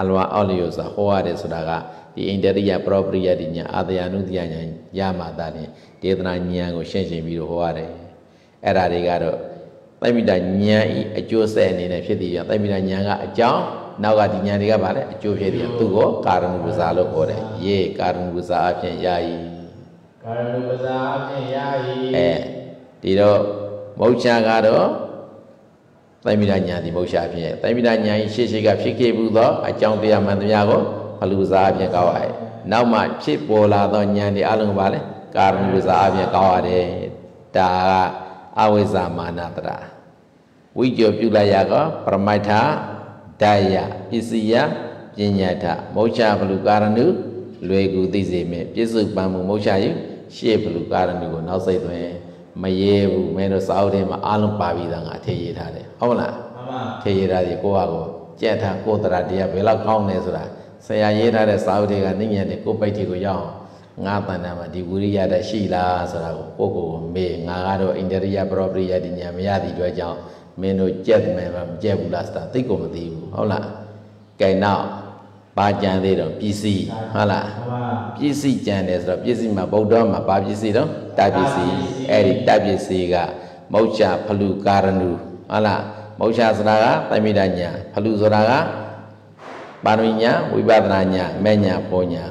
အလွာအောက်လျောစာဟောရတယ်ဆိုတာကဒီအိန္ဒရိယပရောပရိယတိညာအာတယနုတယညာရမှာတာရင်ဒေသနာဉာဏ်ကိုရှင်းရှင်းပြီးတော့ဟောရတယ်အဲ့ဒါတွေကတော့သိမိတာဉာဏ်ဤအကျိုးဆက်အနေနဲ့ဖြစ်တည်ရသိမိတာဉာဏ်ကအကြောင်းနောက်ကဒီဉာဏ်တွေကဗာလဲအကျိုးဖြစ်တည်ရသူ့ကိုကာရဏုပ္ပဇာလို့ခေါ်တယ်ယေကာရဏုပ္ပဇာအဖြစ်ယာယီကာရဏုပဇာအဖြင့်ယာယီအဲ ဒီတော့မௌချာကတော့သိမိတာညာဒီမௌချာဖြစ်သိမိတာညာကြီးရှေ့ရှေ့ကဖြစ်ခဲ့ဘူးသောအကြောင်းတရားမှန်တရားကိုဘလူစားအဖြစ်ကောက်ရတယ်။နောက်မှဖြစ်ပေါ်လာသောညာဒီအလုံးပါလေကာရဏုစားအဖြစ်ကောက်ရတယ်။ဒါကအဝိဇ္ဇာမာနတရာဝိကျော်ပြုလိုက်ရကပရမိုက်ထဒာယပစ္စယပညာထမௌချာဘလူကာရဏုလွယ်ကူသိစေမြပြစ္ဆုတ်ပံမှုမௌချာယရှေ့ဘလူကာရဏုကိုနောက်စိတ်သွင်း မရဲဘူးမင်းတို့စာအုပ်ထဲမှာအားလုံးပါပြီးသားငါထည့်ရေးထားတယ်ဟုတ်မလားမှန်ပါထည့်ရေးထားတယ်ကိုယ့်ဟာကိုယ်ကြက်ထားကိုယ်တရာတရားဘယ်လောက်ကောင်းလဲဆိုတာဆရာရေးထားတဲ့စာအုပ်တွေကနိညာနဲ့ကိုယ်ပိုက်တီကိုရောက်အောင်ငါတန်တာမှာဒီဝိရိယတရှိလားဆိုတာကိုကိုယ့်ကိုယ်ကိုမေးငါကတော့အိန္ဒရိယပရောပရိယတိညာမရသည့်အတွက်ကြောင့်မင်းတို့ကြက်မယ်မကြက်ဘူးလားဆိုတာသိကိုမသိဘူးဟုတ်လားကဲနောက် ပါကြံသေးတော့ပစ္စည်းဟုတ်လားမှန်ပါပစ္စည်းကြံတယ်ဆိုတော့ပစ္စည်းမှာဗုဒ္ဓမှာဘာပစ္စည်းတော့တပစ္စည်းအဲ့ဒီတပစ္စည်းကမௌချဖလူကာရဏုဟုတ်လားမௌချဆိုတာကသမိတညာဖလူဆိုတာကပါရမီညာဝိပဿနာညာမဲ့ညာပေါ်ညာ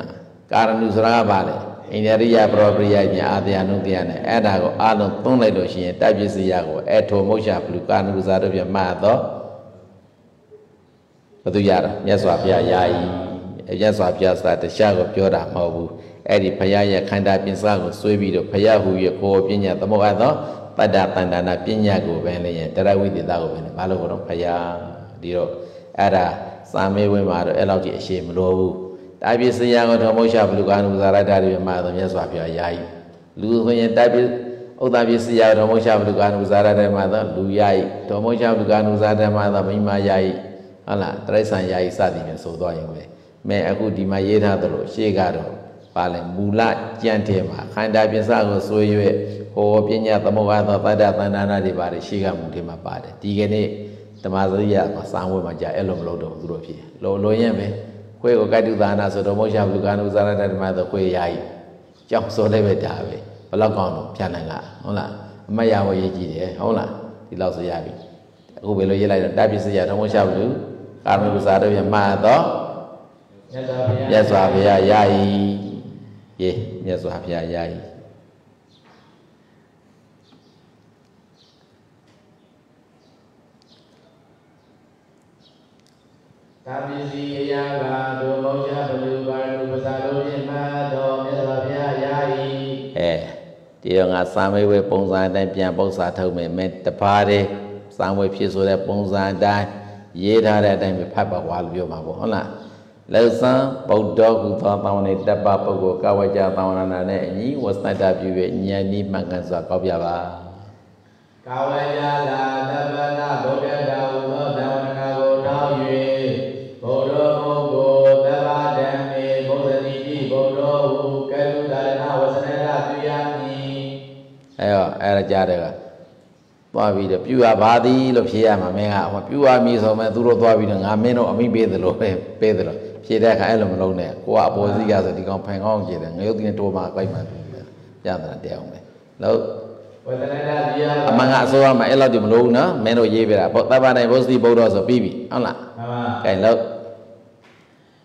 ကာရဏုဆိုတာကဘာလဲအိန္ဒရိယပရောပရိယညာအာတယနုတယနဲ့အဲ့ဒါကိုအလုံးသုံးလိုက်လို့ရှိရင်တပစ္စည်းရကိုအဲ့ထိုမௌချဖလူကာရဏုစာတို့ပြမှတ်တော့ ဘယ်သူရတာမြတ်စွာဘုရားယာယီမြတ်စွာဘုရားဆိုတာတရားကိုပြောတာမဟုတ်ဘူးအဲ့ဒီဘုရားရဲ့ခန္ဓာပြင်စကိုဆွေးပြီးတော့ဘုရားဟူရဲ့ကိုယ်ပညာသမုတ်အပ်သောတတ္တတန္တနာပညာကိုပဲလည်းရင်တရားဝိသေသကိုပဲလည်းဘာလို့ခေါ်တော့ဘုရားဒီတော့အဲ့ဒါစာမေးဝင်မှာတော့အဲ့လောက်ကြီးအရှိမလိုဘူးတာပစ္စယကိုဓမ္မုရှာဘလူကာနုဇာရတ္တတွေမှာတော့မြတ်စွာဘုရားယာယီလူဆိုရင်တာပစ္စဥဒ္ဒပစ္စယဓမ္မုရှာဘလူကာနုဇာရတ္တမှာတော့လူယာယီဓမ္မုရှာဘလူကာနုဇာရတ္တမှာတော့မိမယာယီ ဟုတ်လားတရိစ္ဆာန်ယာယီစသည်ဖြင့်ဆိုသွားရင်ပဲမဲအခုဒီမှာရေးထားသလိုရှေ့ကတော့ပါလဲမူလကြံ့တယ်မှာခန္ဓာပစ္စကိုဆွေးရွဲ့ဟောပညာသမုတ်အပ်သောတတ္တသန္တာနာတွေပါတယ်ရှေ့ကမူတွေမှာပါတယ်ဒီကနေ့ဓမ္မစရိယမှာစာဝဲမှာကြာအဲ့လိုမလုပ်တော့ဘူးသူတို့ဖြစ်လောလောရင်ပဲခွေကိုကတ္တုသာနာဆိုတော့မောရှဘလူကနုဇာရတ္တဓမ္မဆိုခွေယာယီကြောက်စောလည်းပဲဒါပဲဘယ်လောက်ကောင်းတော့ဖြတ်နိုင်လားဟုတ်လားအမတ်ရဝရေးကြည့်တယ်ဟုတ်လားဒီလောက်ဆိုရပြီအခုဘယ်လိုရေးလိုက်တော့တပ္ပစ္စယဓမ္မရှဘလူ ကာမကုဇာတို့ပြမှတ်တော့မြတ်စွာဘုရားမြတ်စွာဘုရားယာယီယေမြတ်စွာဘုရားယာယီတာပစ္စည်းအရာကဒုမောချဘလူကာရဏုပဇာတို့ဖြင့်မှတော်မြတ်စွာဘုရားယာယီအဲဒီတော့ငါစာမေးဝဲပုံစံအတိုင်းပြန်ပု္ပ္ပစာထုတ်မယ်မင်းတပါးတည်းစာမေးဖြစ်ဆိုတဲ့ပုံစံအတိုင်း ရေးထားတဲ့အတိုင်းပဲဖတ်ပါကွာလို့ပြောမှာပေါ့ဟုတ်လားလောသံဗုဒ္ဓဟူသောတောင်းနေတပ္ပပုဂ္ဂိုလ်ကဝကြတောင်းနာနာနဲ့အညီဝသတ္တပြု၍ဉာဏ်ဤမှန်ကန်စွာကောက်ပြပါကာဝေယလာတပ္ပနာဗုဒ္ဓတာဟုသောဓမ္မနာကိုထောက်၍ဘုရောမုဂ္ဂိုသဗ္ဗဓမ္မေဘုဇတိတိဘုရောဟုကလုတာရဏဝဆနရပြုရမည်အဲတော့အဲ့ဒါကြားတယ်က သွားပြီးတော့ပြူရပါသည်လို့ဖြေရမှာမင်းကဟောပြူရမည်ဆိုမဲ့သူတို့သွားပြီးတော့ငါမင်းတို့အမိပေးသလိုပဲပေးသလိုဖြေတဲ့အခါအဲ့လိုမလုံးနဲ့ကိုကအပေါ်စီးကဆိုဒီကောင်ဖန်ကောင်းကြည့်တယ်ငရုတ်တင်းတိုးမှကြိုက်မှပြပြတာတရားအောင်ပဲလို့ဝဆနရပြုရအမှန်ကအစိုးရမှာအဲ့လောက်ဒီမလို့ဘူးနော်မင်းတို့ရေးပြတာဘောသဗ္ဗနိုင်ဘောစတိဗုဒ္ဓဆိုပြီးပြီဟုတ်လားမှန်ပါကဲလို့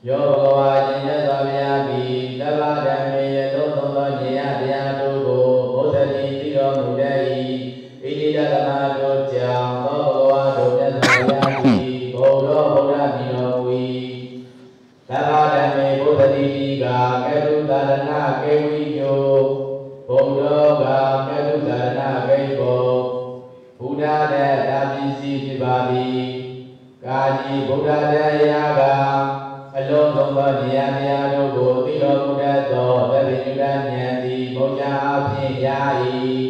ယောဘဂဝါရှင်ရသောဗျာသည်သဗ္ဗဓမ္မေယ ရဏကေဝိယောဘုံတော်ကကတုသာရဏကေဘောဘုဒ္ဓတဲ့ဓာပစ္စည်းဖြစ်ပါသည်ကာကြီးဘုဒ္ဓတဲ့ရာကအလုံးစုံသောဉာဏ်တရားတို့ကိုသိတော်မူတတ်သောသဗ္ဗညုတဉာဏ်သည်ဘုရားအဖြင့်ရ၏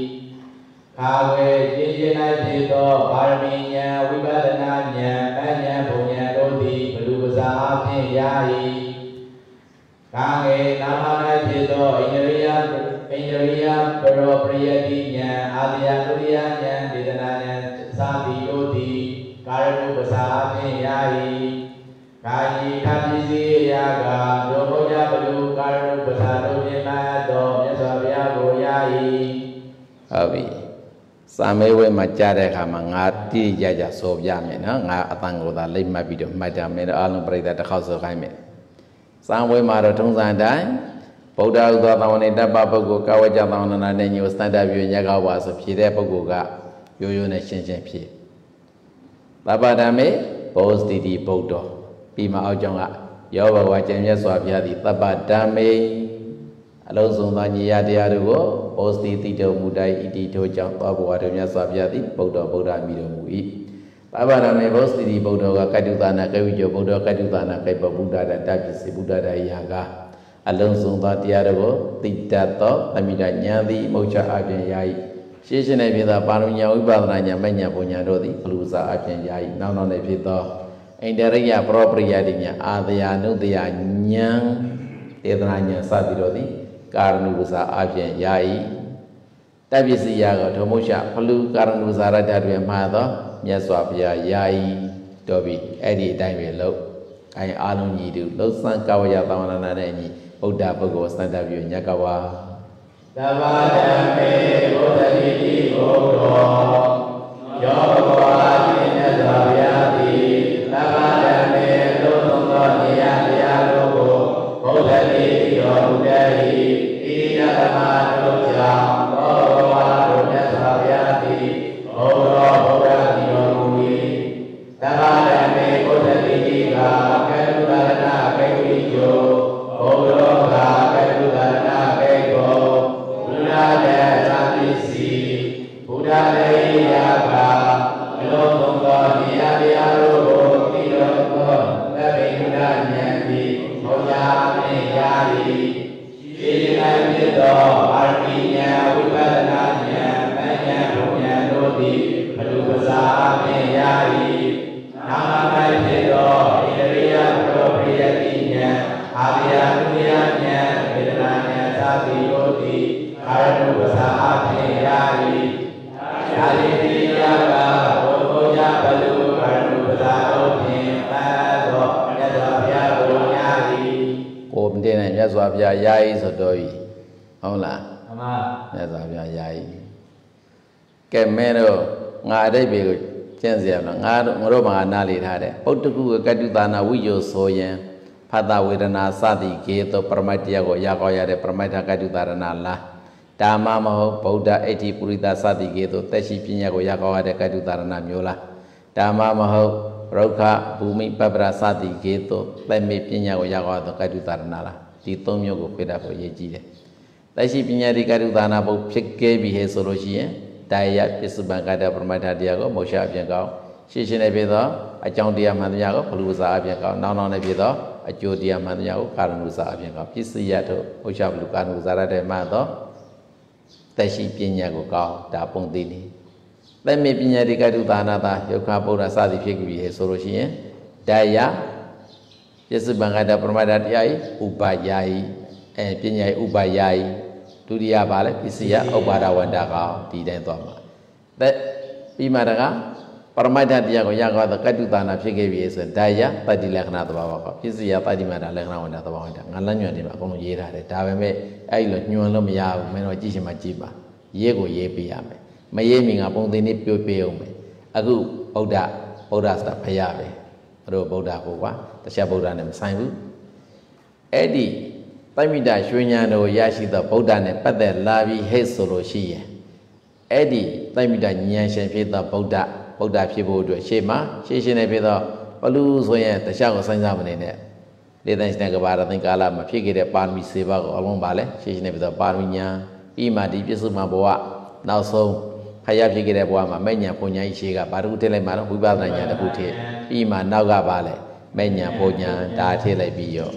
ခါဝေခြင်းခြင်း၌ဖြစ်သောပါရမီဉာဏ်ဝိပဿနာဉာဏ်ပညာဘုံဉာဏ်တို့သည်ဘလူပစာအဖြင့်ရ၏ ကာငေနာမ၌ဖြစ်သောဣန္ဒြိယဣန္ဒြိယပရောပရိယတိဉာဏ်အာတယဒုတိယဉာဏ်ဒေသနာဉာဏ်သာတိတို့သည်ကာရဏုပစာအဖြစ်ရ၏ကာယီထပစ္စည်းရာကဒုဘောကြဘလူကာရဏုပစာတို့မြင်မှသောမြတ်စွာဘုရားကိုရ၏ဟုတ်ပြီစာမေးဝဲမှာကြားတဲ့အခါမှာငါတိကြကြဆိုပြမယ်နော်ငါအတန်ကိုသာလိမ့်မှတ်ပြီးတော့မှတ်ကြမယ်အားလုံးပြိဿတစ်ခေါက်ဆိုခိုင်းမယ် စာဝဲမှာတော့ထုံးစံတိုင်းဗုဒ္ဓဥသောသဝနေတပ္ပပုဂ္ဂိုလ်ကဝကြသဝနနာနဲ့ညိုစတတ်ပြညကောပါဆိုဖြေတဲ့ပုဂ္ဂိုလ်ကရိုးရိုးနဲ့ရှင်းရှင်းဖြေသဗ္ဗဓမ္မေဘောစတိတိဗုဒ္ဓပြီးမှအောက်ကြောင့်ကယောဘဝကျင့်မြတ်စွာဘုရားသည်သဗ္ဗဓမ္မေအလုံးစုံသောညီရတရားတို့ကိုဘောစတိတိတော်မူတိုင်ဣတိထိုကြောင့်သောဘဝတို့မြတ်စွာဘုရားသည်ဗုဒ္ဓဗုဒ္ဓမိတော်မူ၏ သဗ္ဗဓမ္မေဘောစတိတိဗုဒ္ဓကကတ္တုသနာကေဝိကျော်ဗုဒ္ဓကတ္တုသနာကေပဗုဒ္ဓတတပစ္စည်းဗုဒ္ဓတယကအလုံးစုံသောတရားတို့ကိုသိတတ်သောသမိတဉာဏ်သည်မုတ်ချအပြင်ယာ၏ရှင်းရှင်းနဲ့ဖြစ်သောပါရမညာဝိပဿနာဉာဏ်မဉဏ်ပုံညာတို့သည်ဘလူစာအပြင်ယာ၏နောက်နောက်နဲ့ဖြစ်သောအိန္ဒရိယပရောပရိယတိညာအာသယာနုတယဉာဏ်တေသနာဉာဏ်စသည်တို့သည်ကာရဏုပစာအပြင်ယာ၏တပ္ပစ္စည်းယာကဓမ္မုရှဖလူကာရဏုစာရတ္တတွင်မှာသော မြတ်စွာဘုရားယာ၏တော်ပြီအဲ့ဒီအတိုင်းပဲလို့အဲအားလုံးညီတူလှုပ်ဆန်းကဝရသဝနာနဲ့ညီဗုဒ္ဓပုဂ္ဂိုလ်စံတပြုညကဝါသဗ္ဗဓမ္မေဘုဒ္ဓတိတိဘုဒ္ဓောယောဘဝါတိမြတ်စွာဘုရား တိယကဘုဒ္ဓဘလူကာရဏုပစာတို့ဖြင့်ပန်းသောမြတ်စွာဘုရားကိုညာသည်ကိုမတင်နဲ့မြတ်စွာဘုရားယာယီဆိုတော့ဤဟုတ်လားမှန်ပါမြတ်စွာဘုရားယာယီကဲမဲတော့ငါအတိတ်ဘေကိုကျင့်เสียမလားငါတို့ငါတို့မှာနားလေထားတယ်ပုတ္တကုကတ္တုတာနာဝိယောဆိုရင်ဖတ်တာဝေဒနာစသည်ကေသောပရမတ်တရားကိုရကောရတဲ့ပရမတ်ထကတ္တုတာရဏလား ဓမ္မမဟုတ်ဗုဒ္ဓအဋ္ဌိပုရိသစသည်ကေသောတက်ရှိပညာကိုရကောရတဲ့ကတ္တုတာရဏမျိုးလားဓမ္မမဟုတ်ရုခဘူမိပပရစသည်ကေသောသက်မေပညာကိုရကောရသောကတ္တုတာရဏလားဒီသုံးမျိုးကိုဖေးတာဖို့ရည်ကြီးတယ်တက်ရှိပညာဒီကတ္တုတာနာဘုဖြစ်ခဲ့ပြီဟဲ့ဆိုလို့ရှိရင်တရားပစ္စုပန်ကတ္တပရမတ္ထတရားကိုမောရှအပြင်ကောင်းရှင်းရှင်းနဲ့ပြသောအကြောင်းတရားမှန်တရားကိုဘလူစာအပြင်ကောင်းနောက်နောက်နဲ့ပြသောအကျိုးတရားမှန်တရားကိုကာရဏုစာအပြင်ကောင်းပစ္စည်းရထုတ်မောရှဘလူကာရဏုစာရတဲ့မှသော တက်ရှိပညာကိုကောင်းဒါပုံသိနေသက်မေပညာဒီကတုသာနာတာယုခဗုဒ္ဓစသည်ဖြစ်ပြီဟဲ့ဆိုလို့ရှိရင်တရားပစ္စုပန်ကတ္တပရမတ္ထတရားဤဥပယာယီအဲပညာဤဥပယာယီဒုတိယပါလဲပစ္စယဥပါဒဝန္တကောင်ဒီတိုင်းသွားမှာသက်ပြီးမှတက ပရမတ္ထတရားကိုရကောသောကတ္တုတာနာဖြစ်ခဲ့ပြီဆိုဒါယပတ္တိလက္ခဏာသဘာဝကောပစ္စယပတ္တိမတာလက္ခဏာဝန္တသဘာဝန္တငါလမ်းညွှန်နေမှာအကုန်လုံးရေးထားတယ်ဒါပေမဲ့အဲ့လိုညွှန်လို့မရဘူးမင်းတို့ကြည့်ရှင်မှကြည့်ပါရေးကိုရေးပေးရမယ်မရေးမီငါပုံသင်လေးပြောပြအောင်မယ်အခုဗုဒ္ဓဗုဒ္ဓဆိုတာဖရာပဲတို့ဗုဒ္ဓကိုကွာတခြားဗုဒ္ဓနဲ့မဆိုင်ဘူးအဲ့ဒီပိုက်မိတာရွှေဉာဏ်တော်ရရှိသောဗုဒ္ဓနဲ့ပတ်သက်လာပြီးဟဲ့ဆိုလို့ရှိရင်အဲ့ဒီပိုက်မိတာဉာဏ်ရှင်ဖြစ်သောဗုဒ္ဓ ဗုဒ္ဓဖြစ်ဖို့အတွက်ရှေ့မှာရှေ့ရှင်းနေဖြစ်သောဘလူဆိုရင်တခြားကိုစဉ်းစားမနေနဲ့လေတန်ရှင်ကဘာရသင်္ကာလမှာဖြစ်ခဲ့တဲ့ပါရမီစေပါကိုအလုံးပါလဲရှေ့ရှင်းနေဖြစ်သောပါရမီညာပြီးမှဒီပြစ္ဆုတ်မှာဘဝနောက်ဆုံးဖယားဖြစ်ခဲ့တဲ့ဘဝမှာမဲ့ညာပုံညာကြီးရှိကဘာတစ်ခုထည့်လိုက်မှာတော့ဝိပဿနာညာတစ်ခုထည့်ပြီးမှနောက်ကပါလဲမဲ့ညာပုံညာဒါထည့်လိုက်ပြီးရော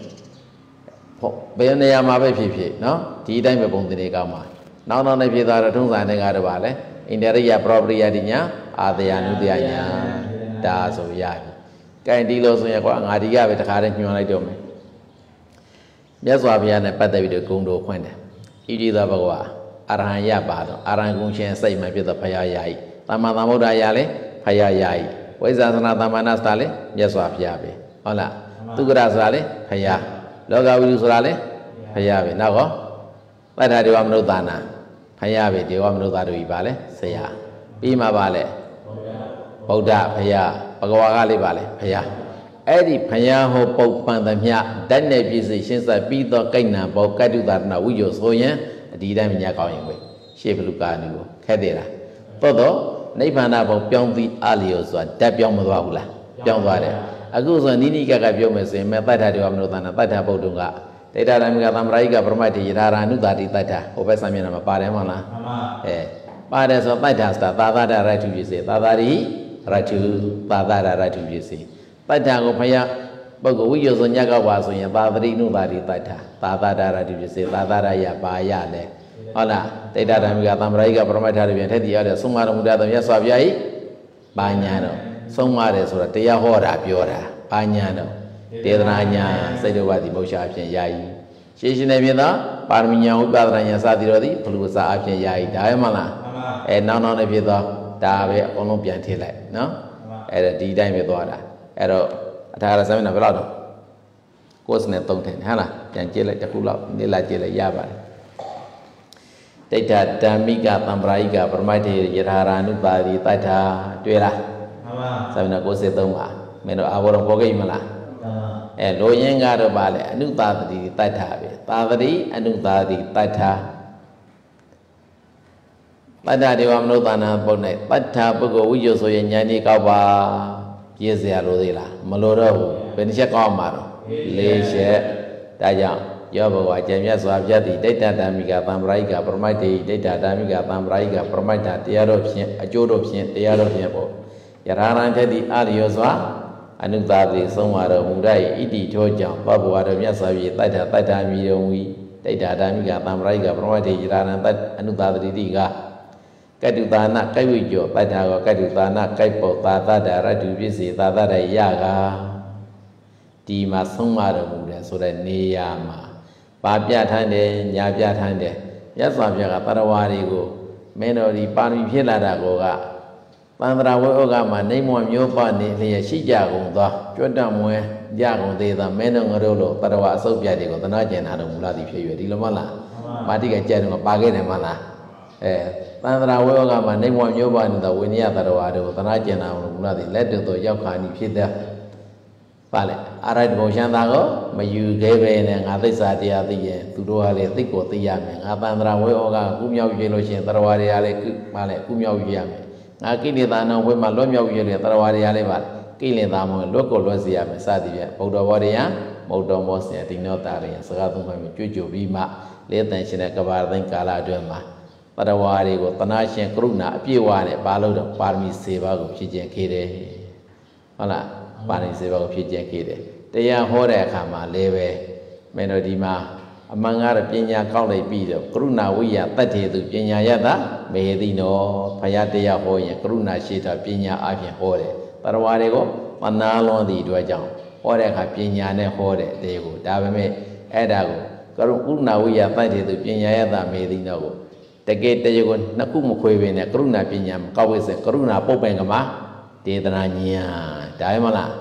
ဟုတ်ဘယ်နေရာမှာပဲဖြစ်ဖြစ်နော်ဒီအတိုင်းပဲပုံသင်တွေကောင်းပါနောက်နောက်နဲ့ဖြစ်သွားတော့ထုံးစံတွေကတော့ပါလဲအင်တရိယ property ညာ အာတယနုတယညာဒါဆိုရပြီကဲဒီလိုဆိုရင်ကွာငါဒီကပဲတခါတည်းညွှန်လိုက်တော့မယ်မြတ်စွာဘုရားနဲ့ပတ်သက်ပြီးတော့ဂုံတော်ခွင့်တယ်ဣတိသောဘဂဝါအရဟံရပါတော့အရဟံကုရှင်စိတ်မှဖြစ်သောဘုရားယာယီသမ္မာသမ္ဗုဒ္ဓရာလည်းဘုရားယာယီဝိဇာသနာသမ္မာနစတာလည်းမြတ်စွာဘုရားပဲဟုတ်လားသူကရဆိုတာလည်းဘုရားလောကဝိတုဆိုတာလည်းဘုရားပဲနောက်ကောတတ္ထာဒေဝမနုဿာနာဘုရားပဲဒေဝမနုဿာတို့ဤပါလဲဆရာပြီးမှပါလဲ ဗုဒ္ဓဘုရားဘဂဝါကလေးပါလဲဘုရားအဲ့ဒီဘုရားဟောပုပ္ပန်သမျှဓာတ်နဲ့ပြည့်စုံရှင်းဆက်ပြီးသောကိဋ္ဏဘောကတ္တုတာရဏဝိညောဆိုရင်ဒီတိုင်းညကောင်းရင်ပဲရှေးဘလူကာနုကိုခက်တယ်လားသို့တော့နိဗ္ဗာန်ဘုံပြောင်းပြီးအလျော်ဆိုတာဓာတ်ပြောင်းမသွားဘူးလားပြောင်းသွားတယ်အခုဆိုနိနိကကပြောမယ်ဆိုရင်မဲ့တတ္ထာဒေဝမနုဿာနာတတ္ထာဗုဒ္ဓံကတေတ္တရမိကသံ္မရာယိကပရမတ္တိယထာရဏုတာတိတတ္ထာဟိုဘက်ဆံမျက်နှာမှာပါတယ်မဟုတ်လားမှန်ပါအဲ ပါတယ်ဆိုတတ္ထာဆိုတာသာသဒရတ္ထုဖြစ်စေသာသာရိရတ္ထုသာသဒရတ္ထုဖြစ်စေတတ္ထာကိုဖယားပုဂ္ဂိုလ်ဝိယဇောညကောက်ပါဆိုရင်သာသရိနုတာတိတတ္ထာသာသဒရတ္ထုဖြစ်စေသာသရယပါရလဲဟုတ်လားတိတ္တဓမ္မိကသံ္မရာယိကပရမတ္ထရပြန်ထက်တည်ရတဲ့သုံးမတော်မူတဲ့မြတ်စွာဘုရားဤပါညာတော့သုံးမတယ်ဆိုတာတရားဟောတာပြောတာပါညာတော့တေသနာညာစိတ်တော်ဝတိမௌရှာအဖြစ်ယာယီရှင်းရှင်းနေပြင်သောပါရမီညာဥပဒနာညာစသည်တော်သည်ဘလူစာအဖြစ်ယာယီဒါရမလား အဲနောက်နောက်နေဖြစ်သောဒါပဲအကုန်လုံးပြန်ထည့်လိုက်နော်အဲ့ဒါဒီတိုင်းပဲသွားတာအဲ့တော့အထာရဆမ်းမျက်နှာဘယ်လောက်တော့ကိုယ်စနဲ့သုံးထည့်ဟဟလားပြန်ကြည့်လိုက်တစ်ခုလောက်နေလာကြည့်လိုက်ရပါတယ်ဒိဋ္ဌဓမ္မိကသံပရာယိကပရမတ္ထေယထာရာနုပါတိတတ္ထာတွေ့လားမှန်ပါဆမ်းမျက်နှာ93ပါမင်းတို့အာဘောတော်ပေါ်ခဲ့မလားအဲလိုရင်းကတော့ပါလေအနုသာတိတတ္ထာပဲသာသတိအနုသာတိတတ္ထာ တတ္ထာဒေဝမနုဿာနာပုဒ်၌တတ္ထာပုဂ္ဂိုလ်ဝိဇ္ဇဆိုရင်ဉာဏ်ကြီးကောက်ပါပြည့်စရာလိုသေးလားမလိုတော့ဘူးဘယ်နှချက်ကောက်မှာတော့၄ချက်ဒါကြောင့်ယောဘဝကျန်မြတ်စွာဘုရားသည်ဒိဋ္ဌဓမ္မိကသံပရာယိကပရမိုက်တေဒိဋ္ဌဓမ္မိကသံပရာယိကပရမိုက်တာတရားတော်ဖြင့်အကျိုးတော်ဖြင့်တရားတော်ဖြင့်ပေါ့ယထာရံထက်သည့်အာရိယောစွာအနုသာတိဆုံးမတော်မူတဲ့ဣတိထောကြောင့်ဘဘဝတော်မြတ်စွာဘုရားတတ္ထတတ္ထာမိတော်မူ၏ဒိဋ္ဌဓမ္မိကသံပရာယိကပရမိုက်တေယထာရံတအနုသာတိတိက ကတုသာနကိုက်ဝိကျော်တတ္ထာကောကတုသာနကိုက်ပေါ်သာသတ္တရတ္တုပစ္စည်းသာသတ္တရကဒီမှာဆုံးမတော်မူတယ်ဆိုတဲ့နေရာမှာပါပြထမ်းတယ်ညာပြထမ်းတယ်မြတ်စွာဘုရားကတရဝါတွေကိုမင်းတို့ဒီပါရမီဖြစ်လာတာကိုကသန္တရာဝေဩကမှာနေမွန်မျိုးပနေလျက်ရှိကြကုန်သောကြွတ်တမွဲကြကုန်သေးသောမင်းတို့ငါတို့လိုတရဝါအစုပ်ပြတွေကိုသနာကျင်နာတော်မူလာသည်ဖြစ်၍ဒီလိုမလားပါတိကကြဲတယ်ကပါခဲ့တယ်မလား အဲသန္တရာဝေဩကမှာနေမွန်မျိုးပနေသောဝိနည်းတရဝါတွေကိုသနာကျင်နာတော်မူလာသည်လက်တော်သောရောက်ခါနီဖြစ်တဲ့ပါလေအာရတဘုံရှမ်းသာကိုမယူခဲ့ပဲနဲ့ငါသစ္စာတရားသိရင်သူတို့ကလည်းသိကိုသိရမယ်ငါတန်ត្រာဝေဩကကုမြောက်ရလို့ရှိရင်တရဝါတွေကလည်းပါလေကုမြောက်ရရမယ်ငါကိလေသာနောဝေမှာလွတ်မြောက်ရလေတရဝါတွေကလည်းပါကိလေသာမို့လွတ်ကိုလွတ်စေရမယ်စသည်ဖြင့်ဗုဒ္ဓဘောတရားမုတ်တော်မောဆင်တိနောတာရယစကားသုံးပိုင်းကြွကြွပြီးမှလေးတန်ရှင်တဲ့ကဘာသိန်းကာလအတွင်းမှာ တရဝါတွေကိုတနာရှင်ကရုဏာအပြည့်ဝနဲ့ပါလို့တော့ပါရမီစေပါကိုဖြည့်ကျင့်ခဲ့တယ်ဟုတ်လားပါဠိစေဘကိုဖြစ်ကျက်ခဲ့တယ်တရားဟောတဲ့အခါမှာလည်းပဲမင်းတို့ဒီမှာအမှန်ကားပညာကောက်လိုက်ပြီးတော့ကရုဏာဝိယတတ်တယ်သူပညာရတာမေသိနောဖရာတရားဟောရင်ကရုဏာရှိတာပညာအပြင်ဟောတယ်တရဝါတွေကိုမနာလွန်သည့်အတွက်ကြောင့်ဟောတဲ့အခါပညာနဲ့ဟောတဲ့တရားကိုဒါပေမဲ့အဲ့ဒါကိုကရုဏာဝိယတတ်တယ်သူပညာရတာမေသိနောကို တကယ်တရားကိုနှစ်ခုမခွေပင်နဲ့ကရုဏာပညာမကောက်ဝိစေကရုဏာပုပ္ပင်ကမှာဒေသနာညာဒါမှမလား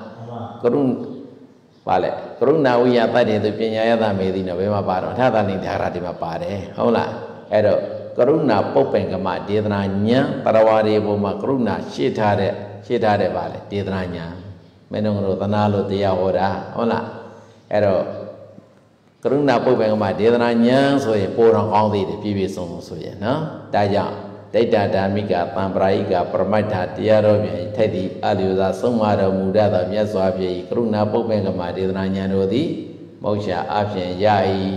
ကရုပါလေကရုဏာဝိယတတ်တယ်သူပညာယတမေသည်နော်ဘယ်မှာပါတော့အထသလိဒါရတိမှာပါတယ်ဟုတ်လားအဲ့တော့ကရုဏာပုပ္ပင်ကမဒေသနာညာပရဝါရီဘုံမှာကရုဏာရှေ့ထားတဲ့ရှေ့ထားတဲ့ပါလေဒေသနာညာမင်းတို့ကတော့သနာလို့တရားဟောတာဟုတ်လားအဲ့တော့ ကရုဏာပုပ္ပင်ကမဒေသနာညာဆိုရင်ပိုတော်ကောင်းသေးတယ်ပြည့်ပြည့်စုံစုံဆိုရင်နော်ဒါကြောင့်ဒိဋ္ဌဓမ္မိကသံပရာယိကပရမတ္ထတရားတော်ဖြင့်ထိုက်သည့်အလျောသာဆုံးမတော်မူတတ်သောမြတ်စွာဘုရား၏ကရုဏာပုပ္ပေကမဒေသနာဉာဏ်တို့သည်မောက္ခအဖြင့်ရ၏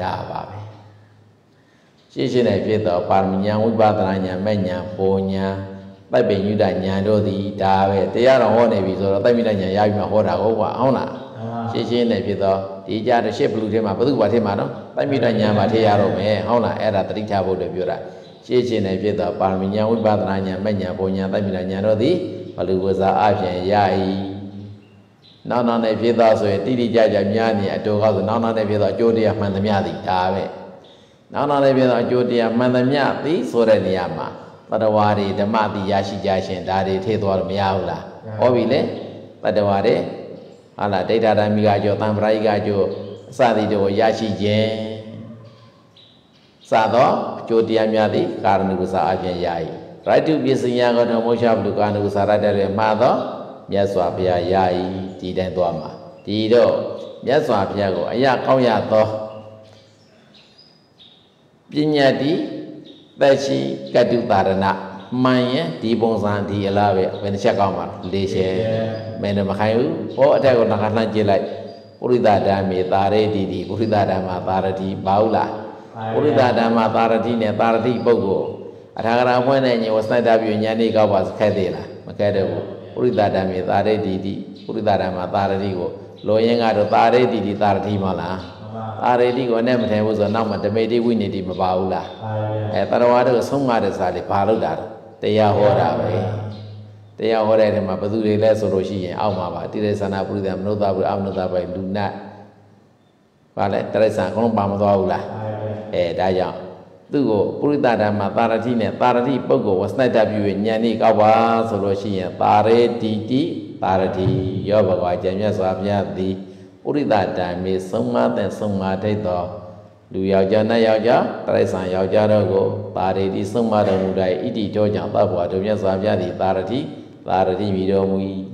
ဒါပါပဲရှင်းရှင်းနဲ့ဖြစ်သောပါရမီဉာဏ်ဝိပဿနာဉာဏ်မဲ့ဉာဏ်ပေါ်ဉာဏ်ပိုက်ပင်ညုတဉာဏ်တို့သည်ဒါပဲတရားတော်ဟောနေပြီဆိုတော့တိုက်မိတဉာဏ်ရပြီးမှဟောတာဟုတ်ပါဟုတ်လား ရှင်းရှင်းနဲ့ဖြစ်သောဒီကြတဲ့ရှစ်ဘလူထဲမှာဘုသူဘာထဲမှာနော်တိုက်မိတဉာဏ်မှာထည့်ရတော့မယ်ဟုတ်လားအဲ့ဒါတတိထားဖို့အတွက်ပြောတာရှင်းရှင်းနဲ့ဖြစ်သောပါရမီဉာဏ်ဝိပဿနာဉာဏ်မဲ့ဉာဏ်ပေါ်ဉာဏ်တိုက်မိတဉာဏ်တို့သည်ဘလူဝဇာအပြင်ရ၏နောက်နောက်နဲ့ဖြစ်သောဆိုရင်တိတိကျကျများနေအတူကောက်ဆိုနောက်နောက်နဲ့ဖြစ်သောအကျိုးတရားမှန်သမျှသည်ဒါပဲနောက်နောက်နဲ့ဖြစ်သောအကျိုးတရားမှန်သမျှသည်ဆိုတဲ့နေရာမှာတတဝါတွေဓမ္မတိရရှိကြရှင်ဒါတွေထည့်သွားလို့မရဘူးလားဟောပြီလေတတဝါတွေ ဟာလားဒိဋ္ဌာဓမ္မိကကြောတံပရာယိကကြောအစသည်တို့ရရှိခြင်းစသောအကျိုးတရားများသည်ကာရဏုကစာအပြင်ရ၏ရိုက်တုပစ္စယကောဓမ္မောရှဘလူကာနုကစာရတဲ့ရဲ့မှာသောမြတ်စွာဘုရားရ၏ဒီတိုင်းသွားမှာဒီတော့မြတ်စွာဘုရားကိုအရာကောင်းရသောပညာတိသက်ရှိကတုတာရဏ မှန်ရင်ဒီပုံစံဒီအလားပဲဘယ်နှချက်ကောင်းမှာလေးရှယ်မင်းတို့မခိုင်းဘူးဟောအထက်ကိုနှခါလှမ်းကြည့်လိုက်ပုရိသဓမ္မေသာရေတိတိပုရိသဓမ္မသာရတိဘာဟုတ်လားပုရိသဓမ္မသာရတိနဲ့သာရတိပုဂ္ဂိုလ်အထာဂရဖွင့်တဲ့ညီဝစနတပြညာနေကောက်ပါခက်သေးလားမခက်တော့ဘူးပုရိသဓမ္မေသာရေတိတိပုရိသဓမ္မသာရတိကိုလောရင်းကတော့သာရေတိတိသာရတိမဟုတ်လားအာရေတိကိုနဲ့မထဲဘူးဆိုတော့နောက်မှဓမေတိဝိနေတိမပါဘူးလားအဲတရဝါတို့ဆုံးမတဲ့စာလေးဘာလို့တာ တရားဟောတာပဲတရားဟောတဲ့နေရာမှာဘယ်သူတွေလဲဆိုလို့ရှိရင်အောက်မှာပါတိရစ္ဆာနပုရိသမနုဿပုရိအမနုဿပိုင်လူနတ်ဘာလဲတိရစ္ဆာန်အကုန်လုံးပါမသွားဘူးလားအဲဒါကြောင့်သူ့ကိုပုရိသဓမ္မသာရတိနဲ့သာရတိပုဂ္ဂိုလ်ဝစနတပြု၍ဉာဏ်ဤကောက်ပါဆိုလို့ရှိရင်သာရေတိတိသာရတိရောဘဂဝါကျမ်းမြတ်စွာဘုရားသည်ပုရိသဓမ္မေဆုံးမတဲ့ဆုံးမထိတ်သော လူယောက်ျားနတ်ယောက်ျားတရိစ္ဆာန်ယောက်ျားတို့ကိုပါရိတိဆုံးမတော်မူတဲ့ဣတိတော်ကြောင့်သဗ္ဗဝါတို့မြတ်စွာဘုရားသည်ပါရတိပါရတိမိတော်မူ၏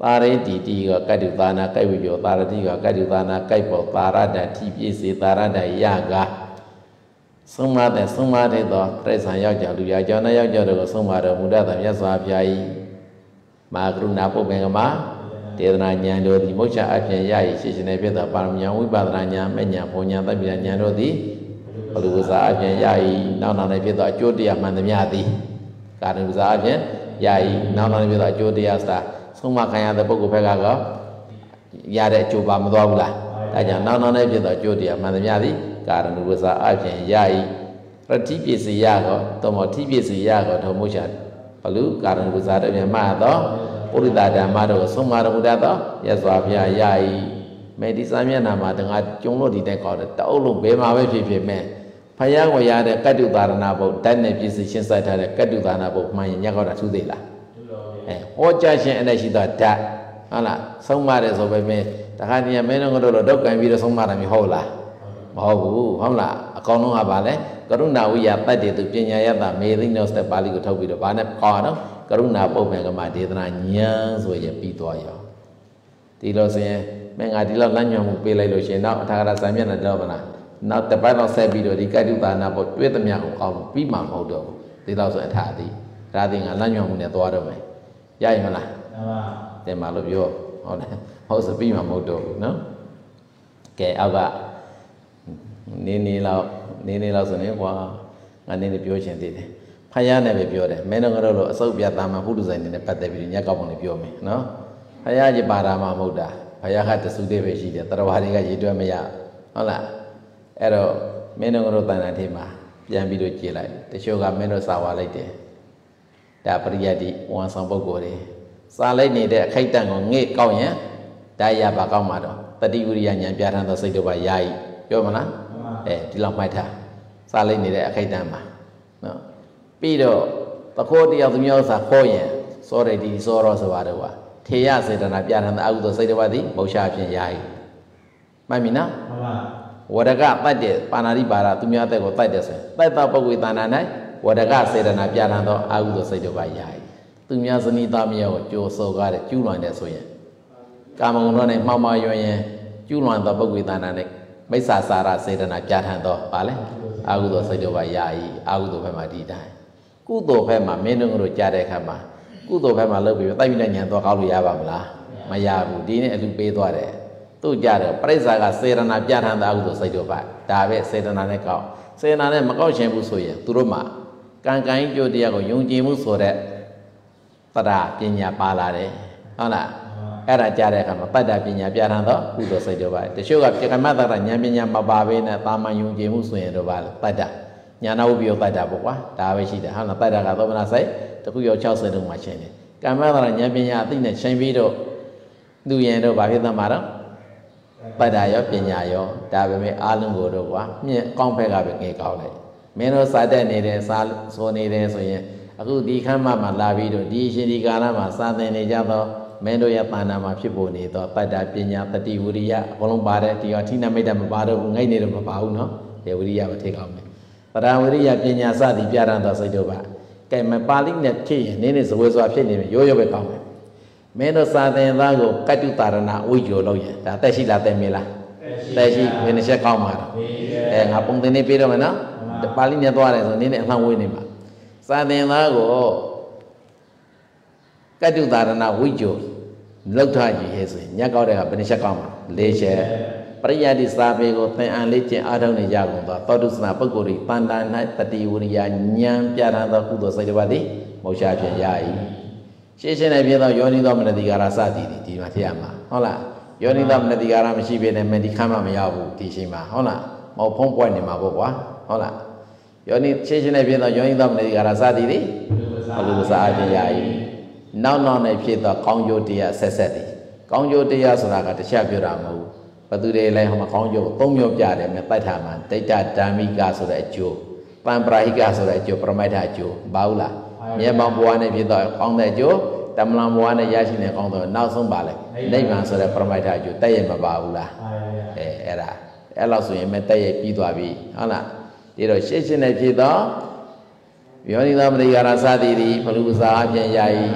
ပါရိတိတိကကတ္တုသာနာကိုက်ဝိကျော်ပါရတိကကတ္တုသာနာကိုက်ပေါ်ပါရတ္တတိပြည့်စေပါရတ္တယကဆုံးမတဲ့ဆုံးမတဲ့သောတရိစ္ဆာန်ယောက်ျားလူယောက်ျားနတ်ယောက်ျားတို့ကိုဆုံးမတော်မူတတ်သောမြတ်စွာဘုရား၏မဟာကရုဏာပုပ္ပင်ကမှာ တေသနာဉာဏ်တို့သည်မုတ်ချအဖြစ်ရရရှိရှင်နေဖြစ်သောပါရမီဝိပဿနာဉာဏ်မဲ့ဉာဏ်ဘုံဉာဏ်သဗ္ဗဉာဏ်တို့သည်ဘလူစာအဖြစ်ရ၏နောက်နောက်လည်းဖြစ်သောအကျိုးတရားမှန်သမျှသည်ကာရဏုစာအဖြစ်ရ၏နောက်နောက်လည်းဖြစ်သောအကျိုးတရားစာဆုံးမခံရတဲ့ပုဂ္ဂိုလ်ဘက်ကကရတဲ့အကျိုးပါမသွားဘူးလားဒါကြောင့်နောက်နောက်လည်းဖြစ်သောအကျိုးတရားမှန်သမျှသည်ကာရဏုစာအဖြစ်ရ၏ပတိပစ္စယကောတမောတိပစ္စယကောဓမ္မုချဘလူကာရဏုစာတည်းမှာသော ပုရိသဓမ္မတို့ဆုံးမတော်မူတတ်သောရသော်ဘုရားရ၏မေဒီစာမျက်နှာမှာတငါကျုံလို့ဒီတဲ့ခေါ်တယ်တအုပ်လုံးဘယ်မှာပဲဖြစ်ဖြစ်မဲ့ဖယားကိုရတဲ့ကတ္တုသာရဏဘုတ်ဓာတ်နဲ့ပြည့်စုံရှင်းဆိုင်ထားတဲ့ကတ္တုသာရဏဘုတ်မှန်ရင်ညက်ကောတာထူးသေးလားအဲဟောကြားခြင်းအနဲ့ရှိသောဓာတ်ဟုတ်လားဆုံးမတယ်ဆိုပေမဲ့တခါတည်းမင်းတို့ကတော့ဒုက္ကံပြီးတော့ဆုံးမတာမျိုးဟုတ်လားမဟုတ်ဘူးဟုတ်လားအကောင်လုံးကပါလဲကရုဏာဝိယတတ်တယ်သူပညာယတမေသိနောစတဲ့ပါဠိကိုထုတ်ပြီးတော့ဘာနဲ့ကောတော့ ကရုဏာပုပ္ပေကမဒေသနာဉာဏ်ဆိုရင်ပြီးသွားရောဒီလိုဆိုရင်မင်းငါဒီလောက်လမ်းညွှန်မှုပေးလိုက်လို့ရှင်နောက်အထာဂရဇာမျက်နှာတော့ဗလားနောက်တစ်ပတ်တော့ဆက်ပြီးတော့ဒီကတုတာနာပေါ်တွေ့သမျှကိုကောင်းပြီးမှမဟုတ်တော့ဘူးဒီလောက်ဆိုအထာသည်ဒါသည်ငါလမ်းညွှန်မှုနဲ့သွားတော့မယ်ရရင်မလားမှန်ပါတင်ပါလို့ပြောဟုတ်တယ်ဟုတ်စပြီးမှမဟုတ်တော့ဘူးနော်ကဲအောက်ကနေနေလောက်နေနေလောက်ဆိုရင်ကွာငါနေနေပြောချင်သေးတယ် ဖယားနဲ့ပဲပြောတယ်မင်းတို့ကတော့လို့အစုပ်ပြတာမှဘုဒ္ဓဇိုင်နေနဲ့ပတ်သက်ပြီးညက်ကောက်ပုံလေးပြောမယ်နော်ဖယားကြီးပါတာမှမဟုတ်တာဖယားကတဆူသေးပဲရှိတယ်တရဝါတွေကရေတွက်မရဟုတ်လားအဲ့တော့မင်းတို့ကတော့တန်တန်ထေးမှာပြန်ပြီးတော့ကြည်လိုက်တချို့ကမင်းတို့စာဝါလိုက်တယ်ဒါပရိယတ်တိဝန်ဆောင်ပုဂ္ဂိုလ်တွေစာလိုက်နေတဲ့အခိုက်တန့်ကိုငေ့ကောက်ရင်ဒါရပါကောက်မှာတော့တတိဝိရိယဉာဏ်ပြဋ္ဌာန်းသောစိတ်တို့ပါယာယီပြောမလားအဲဒီလောက်မှတ်ထားစာလိုက်နေတဲ့အခိုက်တန့်မှာနော် ပြီးတော့တခိုးတယောက်သူမျိုးစာခေါ်ရင်စောရတီစောရောဆိုပါတော့ကွာထေရစေတနာပြဋ္ဌာန်းတဲ့အကုသိုလ်စိတ်တစ်ပါးသည်မௌရှာဖြင့်ယာယီမှတ်ပြီနော်မှန်ပါဝရကတတ်တဲ့ပါဏာတိပါရသူများတဲ့ကိုတတ်တဲ့ဆိုရင်တတ်တဲ့ပုဂ္ဂိုလ်တဏ္ဍာ၌ဝရကစေတနာပြဋ္ဌာန်းသောအကုသိုလ်စိတ်တစ်ပါးယာယီသူများဇနီးသားမြေကိုကြိုးစောကားတဲ့ကျူးလွန်တဲ့ဆိုရင်ကာမဂုဏ်တော်နဲ့မှောင်မာရွင်ရင်ကျူးလွန်သောပုဂ္ဂိုလ်တဏ္ဍာ၌မိစ္ဆာစာရစေတနာပြဋ္ဌာန်းသောဗာလဲအကုသိုလ်စိတ်တစ်ပါးယာယီအကုသိုလ်ဘက်မှာဒီတိုင်း ကုသိုလ်ဘက်မှာမင်းတို့တို့ကြားတဲ့အခါမှာကုသိုလ်ဘက်မှာလုပ်ပြီးတိုက်ပြီးတဲ့ညံသွားကောက်လို့ရပါမလားမရဘူးဒီနေ့အလူပေးသွားတယ်သူ့ကြတယ်ပြိဿာကစေရနာပြဋ္ဌာန်းတာကုသိုလ်စိတ်တို့ပါဒါပဲစေရနာနဲ့ကောက်စေနာနဲ့မကောက်ချင်ဘူးဆိုရင်သူတို့မှာကံကံကြိုတရားကိုယုံကြည်မှုဆိုတဲ့တရားပညာပါလာတယ်ဟုတ်လားအဲ့ဒါကြားတဲ့အခါမှာပတ္တပညာပြဋ္ဌာန်းတော့ကုသိုလ်စိတ်တို့ပါတချို့ကပြကမတ္တရဉာဏ်ပညာမပါဘဲနဲ့တာမန်ယုံကြည်မှုဆိုရင်တော့ပါပတ္တ ညာနာဝိပယောပတ္တပေါ့ကွာဒါပဲရှိတယ်ဟုတ်လားပတ္တကသောမနာစိတ်တခုရော60တုံးမှရှင်းတယ်ကမ္မတ္တရဉာဏ်ပညာအသိနဲ့ရှင်းပြီးတော့သူရင်တော့ဘာဖြစ်သမှာတော့ပတ္တရောပညာရောဒါပဲမဲ့အားလုံးကိုတော့ကွာမြင့်ကောင်းဖက်ကပဲငေကောင်းလိုက်မင်းတို့စာတက်နေတယ်စာဆိုနေတယ်ဆိုရင်အခုဒီခမ်းမမှာလာပြီးတော့ဒီရှင်ဒီကာလမှာစာသင်နေကြတော့မင်းတို့ရဲ့ပါဏာမှာဖြစ်ပေါ်နေတော့ပတ္တပညာတတိဝရိယအကုန်လုံးပါတယ်ဒီရောဌိနမိတ်တမပါတော့ဘူးငိုက်နေတော့မပါဘူးနော်ဒီဝရိယမထိကောင်းမယ် ပရဝရိယပညာစသည်ပြရန်သောစိတ်တို့ပါကဲမပါဠိနဲ့ဖြစ်ရင်နင်းနေဇဝေစွာဖြစ်နေမယ်ရိုးရိုးပဲကောင်းမယ်မင်းတို့စာသင်သားကိုကတ္တုတာရဏဝိဂျောလို့ရင်ဒါတက်ရှိလားတက်မေးလားတက်ရှိဘယ်နှချက်ကောင်းမှာတော့အဲငါပုံသင်နေပြေးတော့မယ်နော်ပါဠိနဲ့သွားတယ်ဆိုနင်းနေအလှဝေးနေမှာစာသင်သားကိုကတ္တုတာရဏဝိဂျောလောက်ထားကြည့်ရဲ့ဆိုရင်ညက်ကောက်တဲ့ကဘယ်နှချက်ကောင်းမှာ၄ချက် ပရိယတ်ဒီစာပေကိုသင်အံလေးကျင့်အားထုတ်နေကြကုန်သောသောတုစနာပုဂ္ဂိုလ်ဤတန်တာ၌တတိဝရိယဉာဏ်ပြဋ္ဌာန်းသောကုသိုလ်စိတ်တစ်ပါးသည်မောရှာဖြင့်ရ၏ရှင်းရှင်းနဲ့ပြသောယောနိသောမနတိကာရစသည်ဒီမှာထည့်ရမှာဟုတ်လားယောနိသောမနတိကာရမရှိဘဲနဲ့မဒီခမ်းမမရဘူးဒီရှိမှာဟုတ်လားမဟုတ်ဖုံးပွက်နေမှာပေါ့ကွာဟုတ်လားယောနိရှင်းရှင်းနဲ့ပြသောယောနိသောမနတိကာရစသည်သည်ဘလူစာအပြင်ရ၏နောက်နောက်နဲ့ဖြစ်သောကောင်းကျိုးတရားဆက်ဆက်သည်ကောင်းကျိုးတရားဆိုတာကတခြားပြောတာမဟုတ်ဘူးဘ သူတွေလည်းဟိုမှာကောင်းကျိုးသုံးမျိုးပြတယ်မြတ်ပတ်ထာမှာဒိဋ္ဌဓမ္မိကဆိုတဲ့အကျိုးပံပရာဟိကဆိုတဲ့အကျိုးပရမိတ်ထအကျိုးဘာဘူးလားမြေပေါင်းဘဝနဲ့ဖြစ်တော့ကောင်းတဲ့အကျိုးတမလံဘဝနဲ့ရရှိနေကောင်းတော့နောက်ဆုံးပါလေနိဗ္ဗာန်ဆိုတဲ့ပရမိတ်ထအကျိုးတက်ရမပါဘူးလားအဲအဲ့ဒါအဲ့လောက်ဆိုရင်မတက်ရပြီးသွားပြီဟုတ်လားဒီတော့ရှင်းရှင်းနဲ့ဖြစ်တော့ယောနိသမရိယာရသတိသည်ဘလူစာအပြင်ယာယီ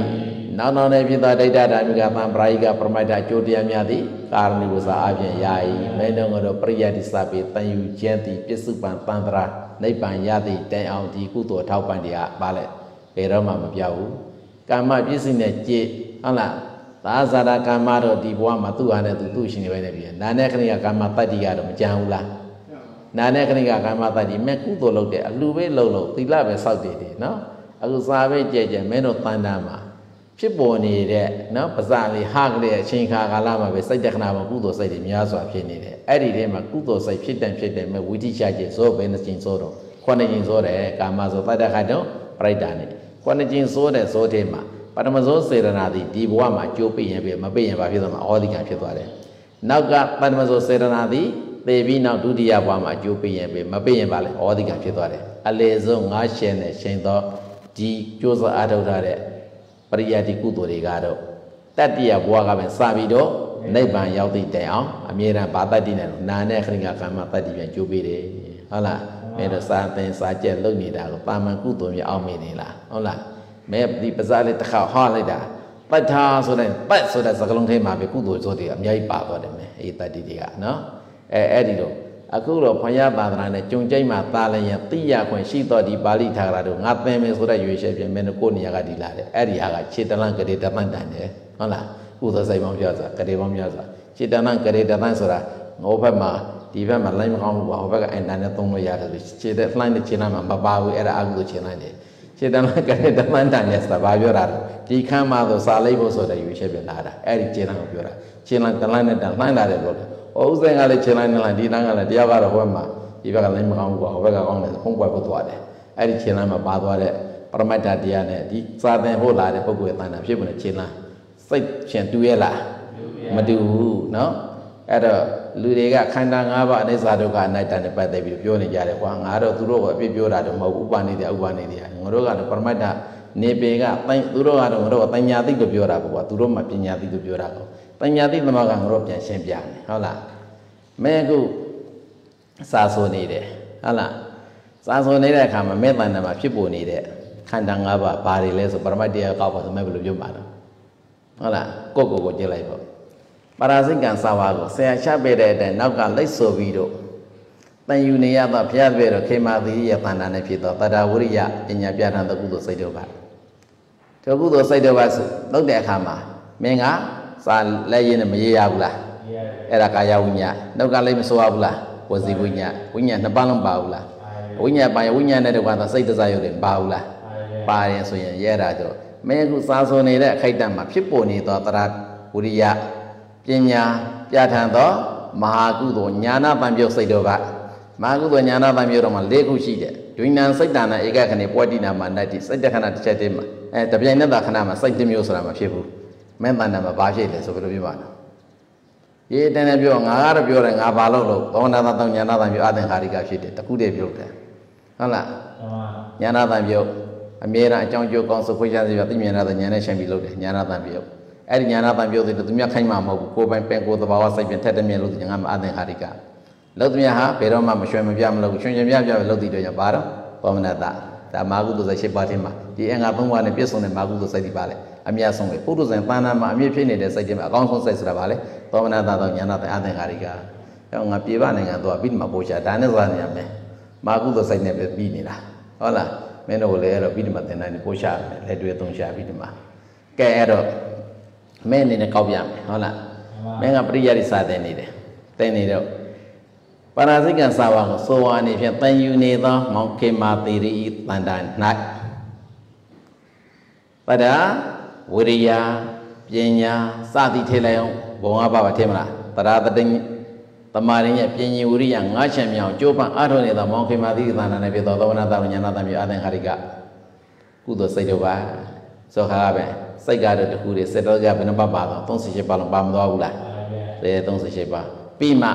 နောက်နောက်နဲ့ဖြစ်သောဒိဋ္ဌဓမ္မိကသံပရာယိကပရမိတ်ထအကျိုးတရားများသည်ကာရဏိဝဇာအပြင်ယာယီမဲတော်ကတော့ပရိယတ္တိစပေတန်ယူခြင်းသည်ပစ္စုပန်တန်တရာနိဗ္ဗာန်ရသည့်တိုင်အောင်ဒီကုသိုလ်ထောက်ပံ့တရားပါလေဘယ်တော့မှမပြောက်ဘူးကာမပစ္စည်းနဲ့ကြည်ဟုတ်လားသာဇာတာကာမတော့ဒီဘဝမှာသူ့ဟာနဲ့သူသူ့ရှင်နေပဲနေပြီနာနဲ့ခဏကကာမတတ္တိကတော့မကြံဘူးလားနာနဲ့ခဏကကာမတတ္တိမဲ့ကုသိုလ်လုပ်တယ်အလှပဲလုပ်လို့သီလပဲစောက်တည်တယ်နော်အခုစာပဲကြဲကြဲမင်းတို့တန်တာမှာ ဖြစ်ပေါ်နေတဲ့နော်ပဇာလေးဟာကလေးအချိန်ခါကာလမှာပဲစိတ်တခဏမှာကုသိုလ်စိတ်တွေများစွာဖြစ်နေတယ်အဲ့ဒီထဲမှာကုသိုလ်စိတ်ဖြစ်တဲ့ဖြစ်တဲ့မဲ့ဝိတိချခြင်းဆိုဘယ်နှခြင်းဆိုတော့ခုနှစ်ခြင်းဆိုတယ်ကာမဆိုတတ္တခါတော့ပြိတ္တာနဲ့ခုနှစ်ခြင်းဆိုတဲ့ဆိုတဲ့မှာပထမဆုံးစေရနာသည်ဒီဘဝမှာကြိုးပိရင်ပဲမပိရင်ဘာဖြစ်သွားမှာအောဒီကံဖြစ်သွားတယ်နောက်ကပထမဆုံးစေရနာသည်သေပြီးနောက်ဒုတိယဘဝမှာကြိုးပိရင်ပဲမပိရင်ပါလေအောဒီကံဖြစ်သွားတယ်အလေဆုံးငါးရှင်နဲ့ရှင်သောဒီကြိုးစားအားထုတ်ထားတဲ့ ပရိယတ်ဒီကုသိုလ်တွေကတော့တတ္တိယဘဝကပဲစပြီးတော့နိဗ္ဗာန်ရောက်သည့်တိုင်အောင်အမြဲတမ်းဗာတတ္တိနဲ့နာနဲ့ခရိကကမ္မတတ္တိပြန်ကြိုးပေးတယ်ဟုတ်လားမဲတော့စာသင်စာကျက်လုပ်နေတာကိုပါမန်ကုသိုလ်မျိုးအောင်မနေလားဟုတ်လားမဲဒီပဇာလေးတစ်ခါဟောလိုက်တာပတ္ထာဆိုတဲ့ပတ်ဆိုတဲ့စကားလုံးထဲမှာပဲကုသိုလ်ဆိုတဲ့အများကြီးပါသွားတယ်မဲအေးတတ္တိတွေကနော်အဲအဲ့ဒီတော့ အခုတော့ဘုရားသာသနာနဲ့ကြုံကြိုက်မှာတာလည်းရင်သိရခွင့်ရှိတော့ဒီပါဠိထာဂရတို့ငါသင်မယ်ဆိုတဲ့ရွေးချယ်ပြင်မင်းတို့ကိုနေရာကဒီလာတယ်အဲ့ဒီဟာကခြေတလန့်ကလေးတမန်တန်တယ်ဟုတ်လားကုသိုလ်စိတ်ပေါင်းပြစွာကလေးပေါင်းပြစွာခြေတလန့်ကလေးတမန်ဆိုတာငိုဘက်မှာဒီဘက်မှာလိုင်းမကောင်းဘူးပါဟိုဘက်ကအန်တန်နဲ့သုံးလို့ရတယ်ခြေတဲ့လှိုင်းနဲ့ခြေလမ်းမှာမပါဘူးအဲ့ဒါအကုသိုလ်ခြေလမ်းတယ်ခြေတလန့်ကလေးတမန်တန်နဲ့ဆိုတာဘာပြောတာလဲဒီခမ်းမှာဆိုစာလိုက်ဖို့ဆိုတဲ့ရွေးချယ်ပြင်လာတာအဲ့ဒီခြေလမ်းကိုပြောတာခြေလမ်းတလန့်နဲ့တန်လှိုင်းလာတယ်ပြောတယ်ဟိုဥစဉ်ကလည်းခြေလိုက်နေလိုက်ဒီတန်းကလည်းတရားကတော့ဟိုဘက်မှာဒီဘက်ကလည်းမကောင်းဘူးကွာဟိုဘက်ကကောင်းတယ်ဖုံးပွက်ဖို့သွားတယ်အဲ့ဒီခြေလမ်းမှာပါသွားတဲ့ပရမတ္တတရားနဲ့ဒီစာသင်ဖို့လာတဲ့ပုဂ္ဂိုလ်ရဲ့တန်တာဖြစ်ပုံနဲ့ခြေလမ်းစိတ်ရှင်တူရဲ့လားမတူဘူးเนาะအဲ့တော့လူတွေကခန္ဓာ၅ပါးအနိစ္စဒုက္ခအနတ္တနဲ့ပတ်သက်ပြီးပြောနေကြတယ်ကွာငါတော့သူတို့ကအပြစ်ပြောတာတော့မဟုတ်ဘူးဥပါနေတယ်ဥပါနေတယ်ငါတို့ကတော့ပရမတ္တနေပေကတိုင်းသူတို့ကတော့ငါတို့ကပညာသိလို့ပြောတာပေါ့ကွာသူတို့မှပညာသိလို့ပြောတာပေါ့ ပညာသိသမကငါတို့ပြန်ရှင်းပြတယ်ဟုတ်လားမဲအခုစာဆိုနေတယ်ဟုတ်လားစာဆိုနေတဲ့အခါမှာမဲ့တန်တယ်မှာဖြစ်ပေါ်နေတဲ့ခန္ဓာ၅ပါးဘာတွေလဲဆိုပရမတ်တရားကောက်ပါဆိုမဲ့ဘယ်လိုပြောမှာလဲဟုတ်လားကိုယ့်ကိုယ်ကိုကြည့်လိုက်ပေါ့ပါရာဇိကံစာဝါကိုဆရာချပေးတဲ့အတိုင်းနောက်ကလိုက်ဆိုပြီးတော့တန်ယူနေရတော့ဘုရားပြတော့ခေမာသီရဲ့တဏ္ဍာနဲ့ဖြစ်တော့တတဝရိယပညာပြဋ္ဌာန်းတဲ့ကုသိုလ်စိတ်တို့ပါဒီကုသိုလ်စိတ်တို့ပါဆိုလုပ်တဲ့အခါမှာမင်းက စာလက်ရင်းနဲ့မရေးရဘူးလားအဲ့ဒါကာယဝိညာဉ်နောက်ကလည်းမဆိုရဘူးလားဝစီဝိညာဉ်ဝိညာဉ်နှစ်ပါးလုံးပါဘူးလားဝိညာဉ်ပါရင်ဝိညာဉ်နဲ့တကွာသောစိတ်တစားရုပ်တွေပါဘူးလားပါရပါရင်ဆိုရင်ရဲတာကြတော့မင်းအခုစာစုံနေတဲ့အခိုက်အတန့်မှာဖြစ်ပေါ်နေသောတရာဝိရိယပညာပြဋ္ဌာန်းသောမဟာကုသိုလ်ညာနာတံပြုတ်စိတ်တို့ကမဟာကုသိုလ်ညာနာတံပြုတ်တော့မှာ၄ခုရှိတယ်ဒွိဏံစိတ်တနာဧကခဏေပွက်တိနာမှာနတ္တိစိတ်တခဏတစ်ချက်တည်းမှာအဲတပြိုင်နက်တာခဏမှာစိတ်တစ်မျိုးဆိုတာမဖြစ်ဘူး မင်းတန်တယ်မှာဘာဖြစ်လဲဆိုဘယ်လိုပြောပါလဲရေးတန်းနဲ့ပြောငါကတော့ပြောတယ်ငါဘာလို့လို့သောနာတံညာနာတံပြုတ်အသင်္ခါရိကဖြစ်တယ်တခုတည်းပြုတ်တယ်ဟုတ်လားမှန်ပါညာနာတံပြုတ်အမြဲတမ်းအကြောင်းကျိုးကောင်းစုခွေးချစေပြသိမြင်ရတဲ့ညာနဲ့ရှင်ပြီးလုပ်တယ်ညာနာတံပြုတ်အဲ့ဒီညာနာတံပြုတ်တွေသူမြတ်ခိုင်းမှာမဟုတ်ဘူးကိုယ်ပိုင်ပင်ကိုယ်သဘာဝစိတ်ပြင်ထက်တဲ့မြင်လို့ငါမအသင်္ခါရိကလုပ်သူများဟာဘယ်တော့မှမရွှဲမပြမလုပ်ဘူးချွင်ချင်ပြပြပဲလုပ်တည်တော့ကြပါတော့ဘောမနတ ဒါမာကုသိုလ်စိတ်ရှိပါးထင်းမှာဒီအင်္ဂါ၃ပါးနဲ့ပြည့်စုံတဲ့မာကုသိုလ်စိတ်ဒီပါလေအမြတ်ဆုံးပဲပုထုဇဉ်တဏ္ဍာမှာအမြင့်ဖြစ်နေတဲ့စိတ်တွေမှာအကောင်းဆုံးစိတ်ဆိုတာပါလေသောမနတသောညာနာတံအသင်္ခါရိကအဲ့ငါပြေပနိုင်ငံသွားပြီးမှပို့ချဒါနဲ့သွားနေရမယ်မာကုသိုလ်စိတ်နဲ့ပဲပြီးနေတာဟုတ်လားမင်းတို့လည်းအဲ့တော့ပြီးဒီမှာသင်တိုင်းပို့ချမယ်လက်တွေ့သုံးချပြီးဒီမှာကဲအဲ့တော့မင်းအနေနဲ့ကောက်ပြမယ်ဟုတ်လားမင်းကပရိယတ်စာသင်နေတယ်သင်နေတော့ ပါရာဇိကစာဝါကိုဆိုဝါနေဖြင့်တန်ယူနေသောမောင်ခေမာသေရီတန်တာ၌ပဒဝိရိယပညာစသည်ထေလိုက်အောင်ဘုံငါးပါးပါထဲမလားတရာတတိတမာရင်ရဲ့ပညာဝိရိယငါးချက်မြောင်ကြိုးပမ်းအားထုတ်နေသောမောင်ခေမာသေရီတန်တာ၌ဖြစ်သောသောဝနာတဝညာနာတမျိုးအသင်္ခါရိကကုသိုလ်စိတ်တို့ပါဆိုခါပဲစိတ်ကတော့တခုတည်းစေတောကဘယ်နှပါပါတော့38ပါလုံးပါမသွားဘူးလားပါရသေ38ပါပြီးမှ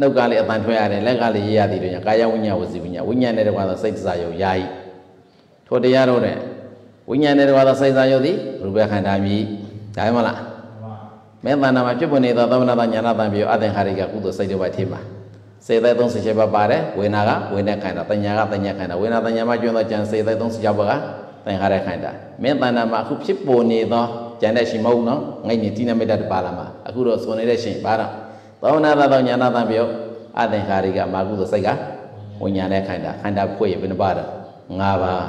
နှုတ်ကလေးအပန်ထွက်ရတယ်လက်ကလေးရေးရသည်တို့ညာကာယဝိညာဉ်ဝစီဝိညာဉ်ဝိညာဉ်နဲ့တကွာသောစိတ်တစားယုတ်ယာယီထိုတရားတို့နဲ့ဝိညာဉ်နဲ့တကွာသောစိတ်တစားယုတ်သည်ရူပခန္ဓာမြည်ဒါမှမလားမှန်ပါမဲတဏ္ဍာမှာဖြစ်ပေါ်နေသောသမဏတညာနာတံပြေအသင်္ခါရိကကုသိုလ်စိတ်တို့ပါထင်ပါစေသက်38ပါပါတယ်ဝေနာကဝေနခန္ဓာတညာကတညာခန္ဓာဝေနာတညာမှာကျွန်းသောကြံစေသက်36ပါကသင်္ခါရခန္ဓာမဲတဏ္ဍာမှာအခုဖြစ်ပေါ်နေသောကြံတဲ့ရှင်မဟုတ်နော်ငိတ်နေတိနမိတ္တတပါလာမှာအခုတော့စွန်နေတဲ့ရှင်ပါတော့ သောနာသောညာနာတံပြေအသင်္ခါရိကမာကုသိုလ်စိတ်ကဝိညာဉ်နဲ့ခန္ဓာခန္ဓာဖွဲ့ရဘယ်နှပါတော့၅ပါး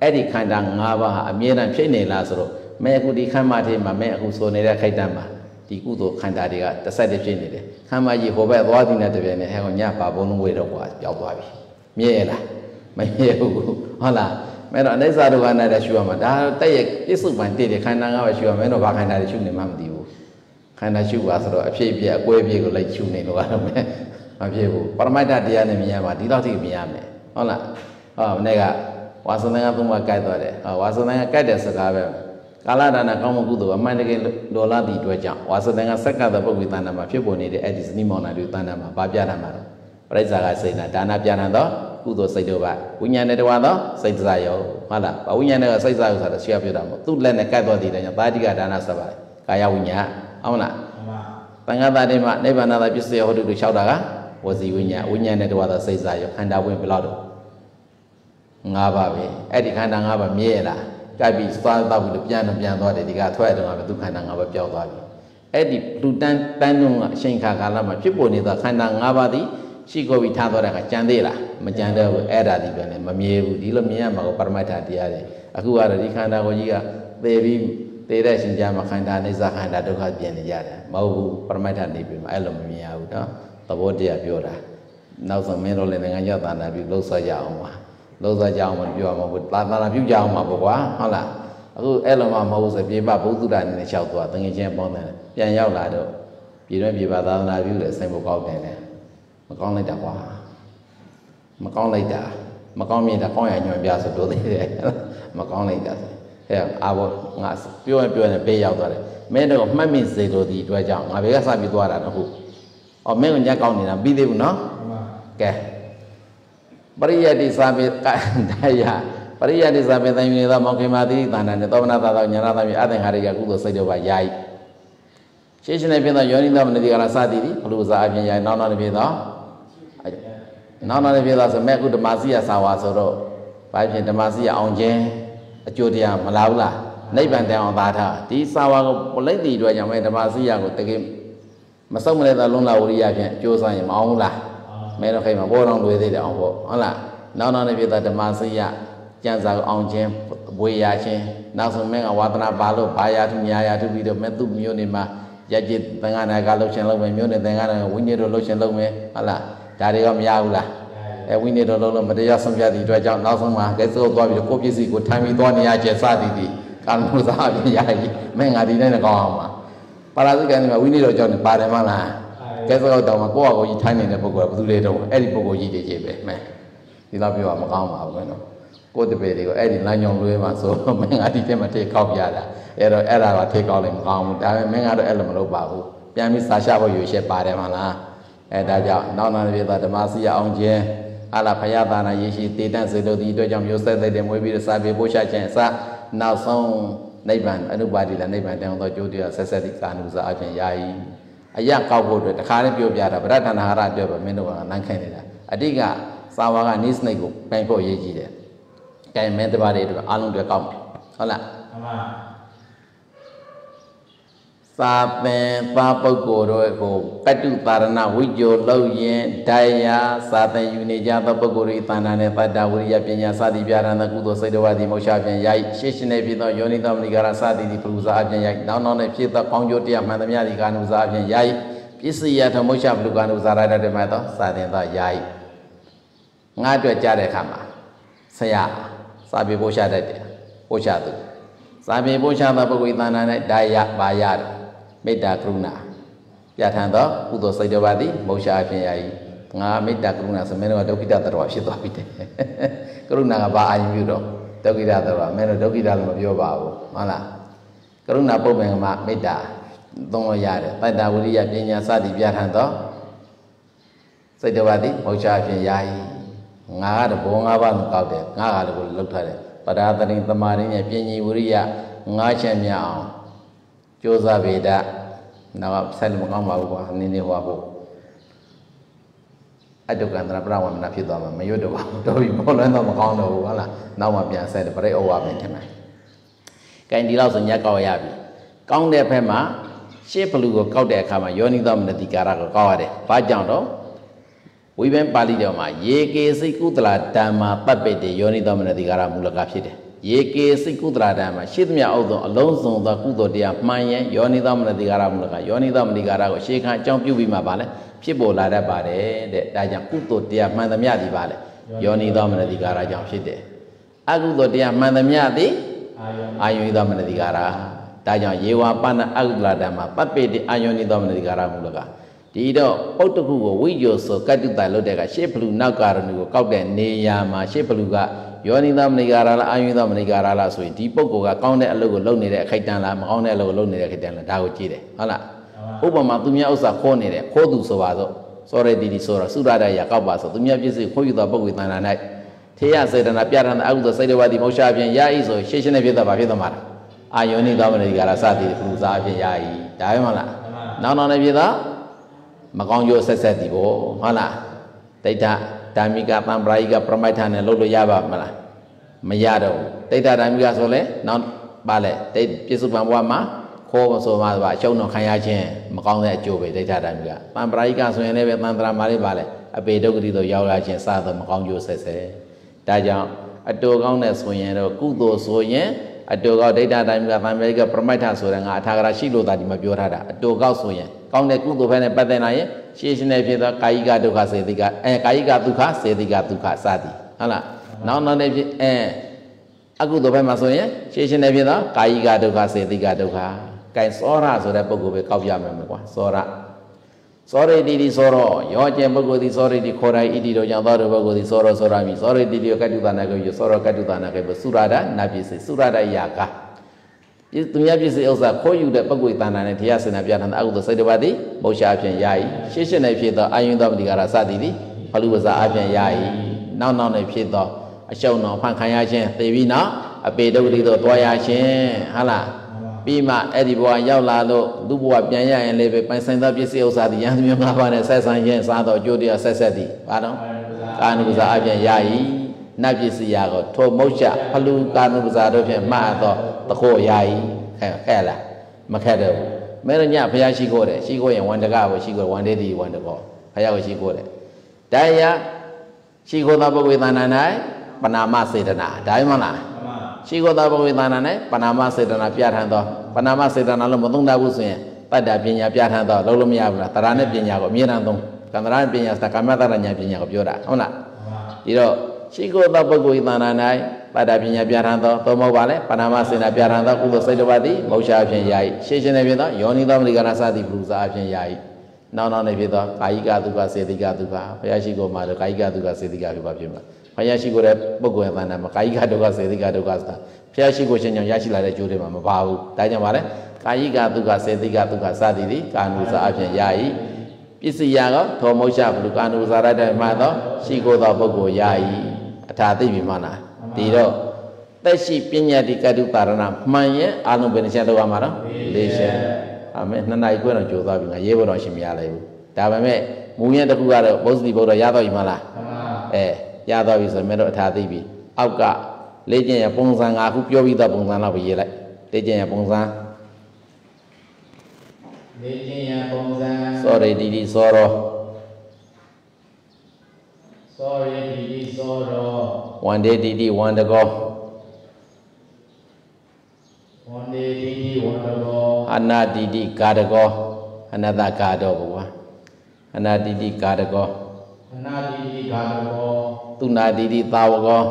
အဲ့ဒီခန္ဓာ၅ပါးဟာအမြဲတမ်းဖြစ်နေလားဆိုတော့မဲအခုဒီခမ်းမထေးမှာမဲအခုစွန်နေတဲ့ခိုက်တံမှာဒီကုသိုလ်ခန္ဓာတွေကတစ်ဆက်တည်းဖြစ်နေတယ်ခမ်းမကြီးဟိုဘက်သွားပြီးနဲ့တပြိုင်နက်ဟဲ့ကောင်ညပါဘုံလုံးဝေတော့ကွာပျောက်သွားပြီမြဲရလားမမြဲဘူးဟုတ်လားမဲတော့အိဋ္ဌာဒုက္ခနဲ့တည်းရှုရမှာဒါတက်ရဲ့ပြစ္ဆုတ်ပန်တည်တယ်ခန္ဓာငါးပဲရှုရမယ်တော့ဘာခန္ဓာတွေရှုနေမှမသိဘူး ခန္ဓာရှုပါဆိုတော့အဖြစ်အပျက်အကွဲအပြည့်ကိုလိုက်ရှုနေလို့ကတော့မဲမဖြစ်ဘူးပရမိုက်တတရားနဲ့မြင်ရမှာဒီတော့ထိမြင်ရမယ်ဟုတ်လားဟောမနေ့ကဝါစန္ဒကသုံးပါးကြိုက်သွားတယ်ဟောဝါစန္ဒကကြိုက်တဲ့စကားပဲကာလဒါနကောင်းမှုကုသိုလ်အမှန်တကယ်ဒေါ်လာသည့်အတွက်ကြောင့်ဝါစတန်ကစက္ကသပုဂ္ဂိုလ်တဏ္ဍာမှာဖြစ်ပေါ်နေတဲ့အဲ့ဒီစနိမောင်နာတွေတဏ္ဍာမှာဗာပြတာမှာတော့ပရိစ္ဆာကစိတ်နာဒါနပြဏသောကုသိုလ်စိတ်တို့ပါဝိညာဉ်နဲ့တဝါသောစိတ်တစားယောဟုတ်လားဗာဝိညာဉ်နဲ့စိတ်စားယောဆိုတာဆရာပြောတာမဟုတ်သူ့လက်နဲ့ကတ်တော်တည်တယ်ကြောင့်သာတိကဒါနစပါလေကာယဝိညာဉ် ဟုတ်လားမှန်ပါတန်ခါတာတိမနိဗ္ဗာန်သာပစ္စယဟောတုတို့လျှောက်တာကဝစီဝိညာဉ်ဝိညာဉ်နဲ့တဝါသောစိတ်စားယောခန္ဓာဝင်ဘယ်လောက်တော့၅ပါးပဲအဲ့ဒီခန္ဓာ၅ပါးမြဲရလားကပ်ပြီးသွားတော့ပြီးပြန်တော့ပြန်သွားတယ်ဒီကထွက်ရတော့ပဲဒုက္ခန္ဓာ၅ပါးပျောက်သွားပြီအဲ့ဒီလူတန်းတန်းလုံးကအချိန်ခါကာလမှာဖြစ်ပေါ်နေသောခန္ဓာ၅ပါးသည်ရှိကိုပြီးထားသွားတဲ့အခါကြံသေးလားမကြံတော့ဘူးအဲ့ဒါဒီပြန်လည်းမမြဲဘူးဒီလိုမြင်ရမှာကိုပရမတ္ထတရားတွေအခုကတော့ဒီခန္ဓာကိုကြီးကသေပြီး သေတဲ့ရှင်ကြမှာခန္ဓာနေစာခန္ဓာဒုက္ခပြင်နေကြတယ်မဟုတ်ဘူးပရမတ္ထနေပြီမှာအဲ့လိုမမြင်ရဘူးနော်သဘောတရားပြောတာနောက်ဆုံးမင်းတို့လည်းငါညတာနာပြီးလှုပ်ဆော်ကြအောင်ပါလှုပ်ဆော်ကြအောင်မပြောမှာဘူးသာသနာပြုကြအောင်ပါပေါ့ကွာဟုတ်လားအခုအဲ့လိုမှမဟုတ်ဆိုပြေပဘုသူဒ္ဓအနေနဲ့လျှောက်သွားတငယ်ချင်းပေါင်းတယ်ပြန်ရောက်လာတော့ပြည်တွင်းပြည်ပသာသနာပြုတယ်စိတ်မကောက်တယ်လေမကောင်းလိုက်တာကွာမကောင်းလိုက်တာမကောင်းမြင်တာကောင်းရညွန်ပြဆိုတော့သေးတယ်မကောင်းလိုက်တာဟဲ့အာဘော ငါပြောရင်ပြောရင်ဘေးရောက်သွားတယ်မင်းတို့မှတ်မိစေလို့ဒီအတွက်ကြောင့်ငါဘေးကစပြီးသွားတာတော့ဟုတ်အော်မင်းကညက်ကောင်းနေတာပြီးသေးဘူးနော်မှန်ပါကဲပရိယတ္တိသာပေကတရားပရိယတ္တိသာပေတန်ယူနေသောမောင်ခေမာတိသာနာနဲ့သောမနာသာသောညာနာသမြေအသင်္ခါရိကကုသိုလ်စိတ်တို့ပါယာယီရှေးရှင်နဲ့ဖြစ်သောယောနိသောမနတိကရာစသည်သည်ဘလူဇာအပြင်ယာယီနောက်နောက်နဲ့ဖြစ်သောနောက်နောက်နဲ့ဖြစ်သောဆိုမဲ့ကုဓမ္မစီယသာဝါဆိုတော့ဘာဖြစ်ဓမ္မစီယအောင်ခြင်းအကျိုးတရားမလာဘူးလား နိဗ္ဗာန်တန်အောင်သာထားဒီသာဝါကိုပလိတ်တီအတွက်ကြောင့်မဲ့ဓမ္မစီယကိုတကယ်မဆုံးမလဲသောလုံလဝရိယဖြင့်အကျိုးဆိုင်ရင်မအောင်ဘူးလားမဲတော့ခိုင်မှာဘောတော်လွေသေးတယ်အောင်ပေါ့ဟုတ်လားနောက်နောက်နေပြတာဓမ္မစရိယကျမ်းစာကိုအောင်ခြင်းဘွေရခြင်းနောက်ဆုံးမင်းကဝါသနာပါလို့ဘာယာထုညာယာထုပြီးတော့မဲ့သူ့မျိုးနေမှာရจิตသံဃာနာကလှုပ်ရှင်လုပ်မယ်မျိုးနေသံဃာနာဝိညာဉ်တို့လှုပ်ရှင်လုပ်မယ်ဟုတ်လားဒါတွေကမရဘူးလားအဲဝိနည်းတော်လုံးလုံးမတရားဆုံးဖြတ်သည့်အတွက်ကြောင့်နောက်ဆုံးမှာကဲစို့သွားပြီးကိုပစ္စည်းကိုထိုင်ပြီးသွားနေရကျစသည်သည် ကာမုစားအပြင်ရည်မင်းငါဒီနဲ့ကောင်းအောင်ပါပါရာဇိကံဒီမှာဝိနည်းတော်ကြောင့်ပါတယ်မလားကဲစို့တော့တောင်မှာကိုယ့်အကိုကြီးထိုင်နေတဲ့ပုဂ္ဂိုလ်ကဘယ်သူလဲတော့အဲ့ဒီပုဂ္ဂိုလ်ကြီးတွေကြီးပဲမဲဒီတော့ပြောမကောင်းပါဘူးကွနော်ကိုယ်တပည့်တွေကိုအဲ့ဒီလမ်းကြောင်းလွဲမှာဆိုမင်းငါဒီတက်မထေကောက်ပြတာအဲ့တော့အဲ့ဒါကထေကောက်လည်းမကောင်းဘူးဒါပေမဲ့မင်းကတော့အဲ့လိုမလုပ်ပါဘူးပြန်ပြီးစာရှဖို့ရွေချက်ပါတယ်မလားအဲဒါကြောင့်နောက်နောက်ပြေသောဓမ္မစီရအောင်ခြင်းအလားဖယားသာနာယေရှိတေတန့်စေလို့ဒီအတွက်ကြောင့်မျိုးဆက်တဲ့မွေးပြီးစာပေပို့ချခြင်းအစ နောက်ဆုံးနိဗ္ဗာန်အနုပါတိလနိဗ္ဗာန်တောင်းသောကြိုးတရားဆက်ဆက်သည့်ကာနုစာအပြင်ယာယီအရကောက်ဖို့အတွက်တခါလေးပြောပြတာဗရဒ္ဒနာဟာရအတွက်ပဲမင်းတို့ကလမ်းခိုင်းနေတာအတိကစာဝါကနိစနိတ်ကိုပြန်ဖို့ရေးကြည့်တယ်။ကဲမင်းတပါးတွေအတွက်အားလုံးတွေကောက်ပြီဟုတ်လား။မှန်ပါ စာပင်ပါပုဂ္ဂိုလ်တို့ကိုကတုတာရဏဝိကြိုလောက်ရင်ဒိုင်ယာစာသင်ယူနေကြသောပုဂ္ဂိုလ်၏တဏ္ဍာနဲ့တတ္တဝိရိယပညာစသည်ပြရန်သောကုသိုလ်စိတ်တော်ဝါဒီမောရှာဖြင့်ရိုက်ရှေ့ရှင်နေဖြစ်သောယောနိသောမနိကာရစသည်သည်ပလူစာအပြင်ရိုက်နောက်နောက်နဲ့ဖြစ်သောကောင်းကျိုးတရားမှန်သမျှသည်ကာနုစာအပြင်ရိုက်ပစ္စည်းယထမောရှာပလူကာနုစာရတတမသောစာသင်သောရိုက်ငါအတွက်ကြားတဲ့အခါမှာဆရာစာပေပို့ရှာတတ်တယ်ပို့ရှာသူစာပေပို့ရှာသောပုဂ္ဂိုလ်တဏ္ဍာနဲ့ဒိုင်ယာပါရတယ် မေတ္တာကရုဏာပြဋ္ဌာန်းသောကုသိုလ်စိတ်တော်ပါသည်မောရှာအဖြစ်ရာဤငါမေတ္တာကရုဏာဆိုမင်းတို့ဒုက္ခိတတတော်ဖြစ်သွားပြီတဲ့ကရုဏာကဘာအာရုံပြုတော့ဒုက္ခိတတတော်မင်းတို့ဒုက္ခိတလည်းမပြောပါဘူးဟုတ်လားကရုဏာပုပ္ပင်ကမမေတ္တာသုံးလို့ရတယ်တတ္တဝိရိယပညာစသည်ပြဋ္ဌာန်းသောစိတ်တော်ပါသည်မောရှာအဖြစ်ရာဤငါကတော့ဘော၅ပါးမကောက်တယ်ငါကလည်းကိုလှုပ်ထားတယ်ပဒါသရင်သမာရင်းနဲ့ပညာဝိရိယငါးချက်မြအောင် ကြိုးစားပေတာနောက်ကဆက်လို့မကောင်းပါဘူးကွာနင်းနေဟောဖို့အတုကန္တရပရဝမနာဖြစ်သွားမှာမရွတ်တော့ပါဘူးတော်ပြီဘောလွန်းတော့မကောင်းတော့ဘူးဟုတ်လားနောက်မှပြန်ဆက်တယ်ပြိဩဝါပဲထင်တယ်။ကင်ဒီလောက်ဆိုညက်ကောက်ရပြီ။ကောင်းတဲ့ဘက်မှာရှေ့ဘလူကိုကောက်တဲ့အခါမှာယောနိသောမနတိကာရကိုကောက်ရတယ်။ဘာကြောင့်တော့ဝိပင်ပါဠိတော်မှာယေကေစိတ်ကုသလာဓမ္မာပပ္ပေတေယောနိသောမနတိကာရမူလကဖြစ်တယ်။ ရေကေစိတ်ကုသရာဓမ္မရှေ့သမျှအောက်သောအလုံးစုံသောကုသိုလ်တရားမှန်ရင်ယောနိသမနတိကာရမူလကယောနိသမနတိကာရကိုရှေးခါအကြောင်းပြုပြီးမှပါလဲဖြစ်ပေါ်လာတတ်ပါတယ်တဲ့ဒါကြောင့်ကုသိုလ်တရားမှန်သမျှဒီပါလဲယောနိသမနတိကာရကြောင့်ဖြစ်တယ်အကုသိုလ်တရားမှန်သမျှသည်အာယောနိသမနတိကာရဒါကြောင့်ယေဝပဏအကုသလဓမ္မပပ္ပေတိအာယောနိသမနတိကာရမူလကဒီတော့ပုတ်တခုကိုဝိယောဆိုကတ္တုတလုတ်တဲ့ကရှေ့ဘလူနောက်ကာရဏုကိုကောက်တဲ့နေရာမှာရှေ့ဘလူက ယောနိသမဏိကာရလားအာယုသမဏိကာရလားဆိုရင်ဒီပုဂ္ဂိုလ်ကကောင်းတဲ့အလုပ်ကိုလုပ်နေတဲ့အခိုက်တန်လားမကောင်းတဲ့အလုပ်ကိုလုပ်နေတဲ့အခိုက်တန်လားဒါကိုကြည့်တယ်ဟုတ်လားဥပမာသူများဥစ္စာခိုးနေတယ်ခိုးသူဆိုပါစို့စောရတိတိဆိုတော့သုရဒရကောက်ပါဆိုသူများပစ္စည်းခိုးယူသောပုဂ္ဂိုလ်တန်တာ၌ထေယစေတနာပြဋ္ဌာန်းအကုသိုလ်စိတ်တော်ဝါဒီမောရှာဖြင့်ရဤဆိုရှေ့ရှင်းနေဖြစ်တာဘာဖြစ်သွားမှာလဲအာယောနိသမဏိကာရစသည်ပူဇာဖြင့်ရဤဒါပဲမဟုတ်လားနောက်နောက်နေဖြစ်တာမကောင်းကျိုးဆက်ဆက်သည်ပေါ့ဟုတ်လားဒိဋ္ဌ ဓာမိကပံပရာယိကပရမိုက်ထာနဲ့လုပ်လို့ရပါမလားမရတော့ဘူးတိဋ္ဌဓာမိကဆိုလဲနောက်ပါလဲတိပြစ္ဆုပန်ဘဝမှာခေါ်ဆိုမှပါအရှုံးတော်ခံရခြင်းမကောင်းတဲ့အကျိုးပဲတိဋ္ဌဓာမိကပံပရာယိကဆိုရင်လည်းပဲတန်တရာမာလေးပါလဲအပေဒုက္ခတိတို့ရောက်လာခြင်းစသမကောင်းကျိုးဆက်ဆက်ဒါကြောင့်အတူကောင်းတဲ့ဆိုရင်တော့ကုသိုလ်ဆိုရင်အတူကောက်ဒိဋ္ဌဓာမိကသံမေကပရမိုက်ထဆိုတဲ့ငါအထာဂရရှိလို့သာဒီမှာပြောထားတာအတူကောက်ဆိုရင် ကောင်းတဲ့ကုသိုလ်ဘက်နဲ့ပတ်သက်လာရင်ရှင်းရှင်းနဲ့ဖြစ်သောကာယိကဒုက္ခစေတိကအဲကာယိကဒုက္ခစေတိကဒုက္ခစသည်ဟုတ်လားနောက်နောက်နဲ့ဖြစ်အဲအကုသိုလ်ဘက်မှာဆိုရင်ရှင်းရှင်းနဲ့ဖြစ်သောကာယိကဒုက္ခစေတိကဒုက္ခကဲစောရဆိုတဲ့ပုဂ္ဂိုလ်ပဲကောက်ရမယ်မကွာစောရစောရိတိတိစောရောယောကျင်ပုဂ္ဂိုလ်သည်စောရိတိခေါ်တိုင်းဣတိတို့ကြောင့်သောတော်ပုဂ္ဂိုလ်သည်စောရောစောရမည်စောရိတိတိကတ္တုသနာကိုစောရောကတ္တုသနာကိုသုရဒနာပိစေသုရဒယာက သူများပစ္စည်းဥစ္စာခိုးယူတဲ့ပုဂ္ဂိုလ်တဏ္ဍာနဲ့တရားစင်နာပြဋ္ဌာန်းတဲ့အကုသိုလ်စိတ်တော်ပါသည်ဘုရားအဖြစ်ယာယီရှေ့ရှင်းနေဖြစ်သောအာယုန်သောပတိကာရစသည်သည်ဘလူဝဇာအဖြစ်ယာယီနောက်နောက်နေဖြစ်သောအရှုံးတော်ဖန်ခံရခြင်းသိပြီးနောက်အပေတုတ်တိတို့တွားရခြင်းဟာလားပြီးမှအဲ့ဒီဘဝရောက်လာလို့သူ့ဘဝပြန်ရရင်လည်းပဲပိုင်ဆိုင်သောပစ္စည်းဥစ္စာသည်ယန္တမျိုး၅ပါးနဲ့ဆက်ဆံခြင်းစားသောအကျိုးတရားဆက်ဆက်သည်ဘာတော့ကာနုဇာအပြင်ယာယီနတ်ပစ္စည်းရာကိုထိုမုတ်ချဖလူကာနုဇာတို့ဖြင့်မှတ်သော တခို့ယာယီခဲခဲလားမခက်တော့ဘူးမဲရညဘုရားရှိခိုးတယ်ရှိခိုးရင်ဝန်တကကိုရှိခိုးဝန်တေတိဝန်တကောဘုရားကိုရှိခိုးတယ်တရားရှိခိုးသောပုဂ္ဂိုလ်သဏ္ဍာန်၌ပနာမစေတနာဒါမှမလားရှိခိုးသောပုဂ္ဂိုလ်သဏ္ဍာန်၌ပနာမစေတနာပြဋ္ဌာန်းသောပနာမစေတနာလို့မသုံးတတ်ဘူးဆိုရင်တတ္တပညာပြဋ္ဌာန်းသောလုံးလို့မရဘူးလားတရားနဲ့ပညာကိုအမြဲတမ်းသုံးကန္တရာပညာစကာမတရညာပညာကိုပြောတာဟုတ်လားဒီတော့ရှိကိုသောပုဂ္ဂိုလ်ဤသာနာ၌ ပါဒပညာပြဋ္ဌာန်းသောသို့မဟုတ်ပါလဲပဏာမစေနာပြဋ္ဌာန်းသောကုသိုလ်စိတ်တစ်ပါးသည်မောရှာအဖြစ်ယာ၏ရှေးရှင်းနေဖြစ်သောယောနိသောမရိကနာစသည်ပုရုဇာအဖြစ်ယာ၏နောက်နောက်နေဖြစ်သောကာယိကဒုက္ခစေတိကဒုက္ခဘုရားရှိခိုးမှာတော့ကာယိကဒုက္ခစေတိကဒုက္ခဖြစ်မှာဘုရားရှိခိုးတဲ့ပုဂ္ဂိုလ်ရဲ့သာနာမှာကာယိကဒုက္ခစေတိကဒုက္ခဆိုတာဘုရားရှိခိုးခြင်းကြောင့်ရရှိလာတဲ့ကျိုးတွေမှာမပါဘူးဒါကြောင့်ပါလေကာယိကဒုက္ခစေတိကဒုက္ခစသည်သည်ကာနုစာအဖြစ်ယာ၏ပစ္စည်းရကသောမောရှဘုလူကာနုစာရတဲ့မှသောရှိခိုးသောပုဂ္ဂိုလ်ယာ၏အထာသိပြီမှလား ဒီတော့သက်ရှိပညာတိကတုပါရဏမှန်ရဲ့အာလုံးဘယ်နှချက်လောက်ရမှာတော့၄ချက်အမေနှစ်နာရီခွဲတော့ကြိုသွားပြီငါရေးဖို့တော့ရှင်မရလိုက်ဘူးဒါပေမဲ့မူရင်းတစ်ခုကတော့ဘုဇ္ဇတိဘုရားရတော့ပြီမလားအဲရတော့ပြီဆိုရင်မင်းတို့အထာသိပြီအောက်ကလေ့ကျင့်ရပုံစံငါအခုပြောပြီးတော့ပုံစံတော့ပဲရေးလိုက်လေ့ကျင့်ရပုံစံနေခြင်းရပုံစံစောရိတိတိစောရော စောရိတိတိစောတော်ဝန္ဒေတိတိဝန္တကောဝန္ဒေတိတိဝန္တကောအနာတိတိကာတကောအနတ္တကာတောဘုရားအနာတိတိကာတကောအနာတိတိကာတကောသူနာတိတိသာဝကော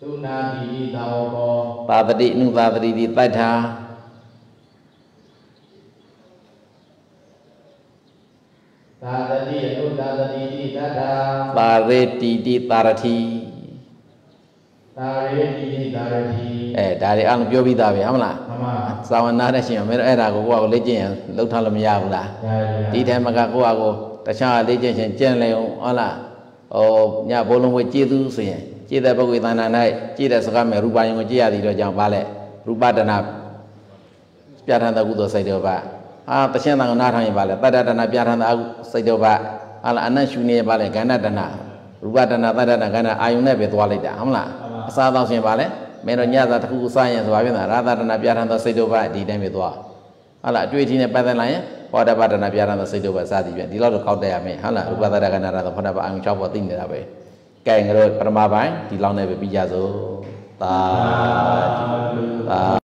သုနာတိတိသာဝကောသာတတိအနုသာတတိတိတတ္သာတတိအနုသာတတိတိတတ္ထာပါရေတိတိတာရတိသာရေတိတိသာရတိအဲဒါတွေအလုံးပြောပြီးသားပဲဟုတ်မလားမမသာဝနာတဲ့ရှင်မင်းတို့အဲ့ဒါကိုကိုယ့်အကိုလေ့ကျင့်ရင်လှုပ်ထားလို့မရဘူးလားရာရာဒီထဲမှာကကိုယ့်အကိုတခြားလေ့ကျင့်ရှင်ကျင့်လေအောင်ဟုတ်လားဟောညဘုံလုံးဝကျေးဇူးဆိုရင်ကျေးတဲ့ပုဂ္ဂိုလ်သဏ္ဍာန်၌ကျေးတဲ့စကားမဲ့ရူပယုံကိုကျေးရသည်တော့ကြောင့်ပါလေရူပတနာပြဋ္ဌာန်းတဲ့ကုသိုလ်စိတ်တော်ပါ အာတခြင်းတန်ကနားထောင်ရင်ပါလေတတ္တတနာပြဋ္ဌာန်းတဲ့စိတ်တော်ပါဟာလားအနတ်ရှုနေပါလေကန္နတနာရူပတနာတတ္တနာကန္နအာယုန်နဲ့ပဲသွားလိုက်တာဟုတ်မလားအစားတော့ရှင်ပါလေမင်းတို့ညသာတစ်ခုခုစားရင်ဆိုပါပြန်တာရာသတနာပြဋ္ဌာန်းတဲ့စိတ်တော်ပါဒီတိုင်းပဲသွားဟာလားအတွေ့အထိနဲ့ပတ်သက်လာရင်ဘောဓဘာဒနာပြဋ္ဌာန်းတဲ့စိတ်တော်ပါစသည်ပြန်ဒီလောက်တော့ကောက်တက်ရမယ်ဟုတ်လားရူပတတကနာရသဖောဓဘာအာယုန်၆ပေါ်သိနေတာပဲကဲငါတို့ပရမပိုင်းဒီလောက်နဲ့ပဲပြီးကြစို့သာဓုသာ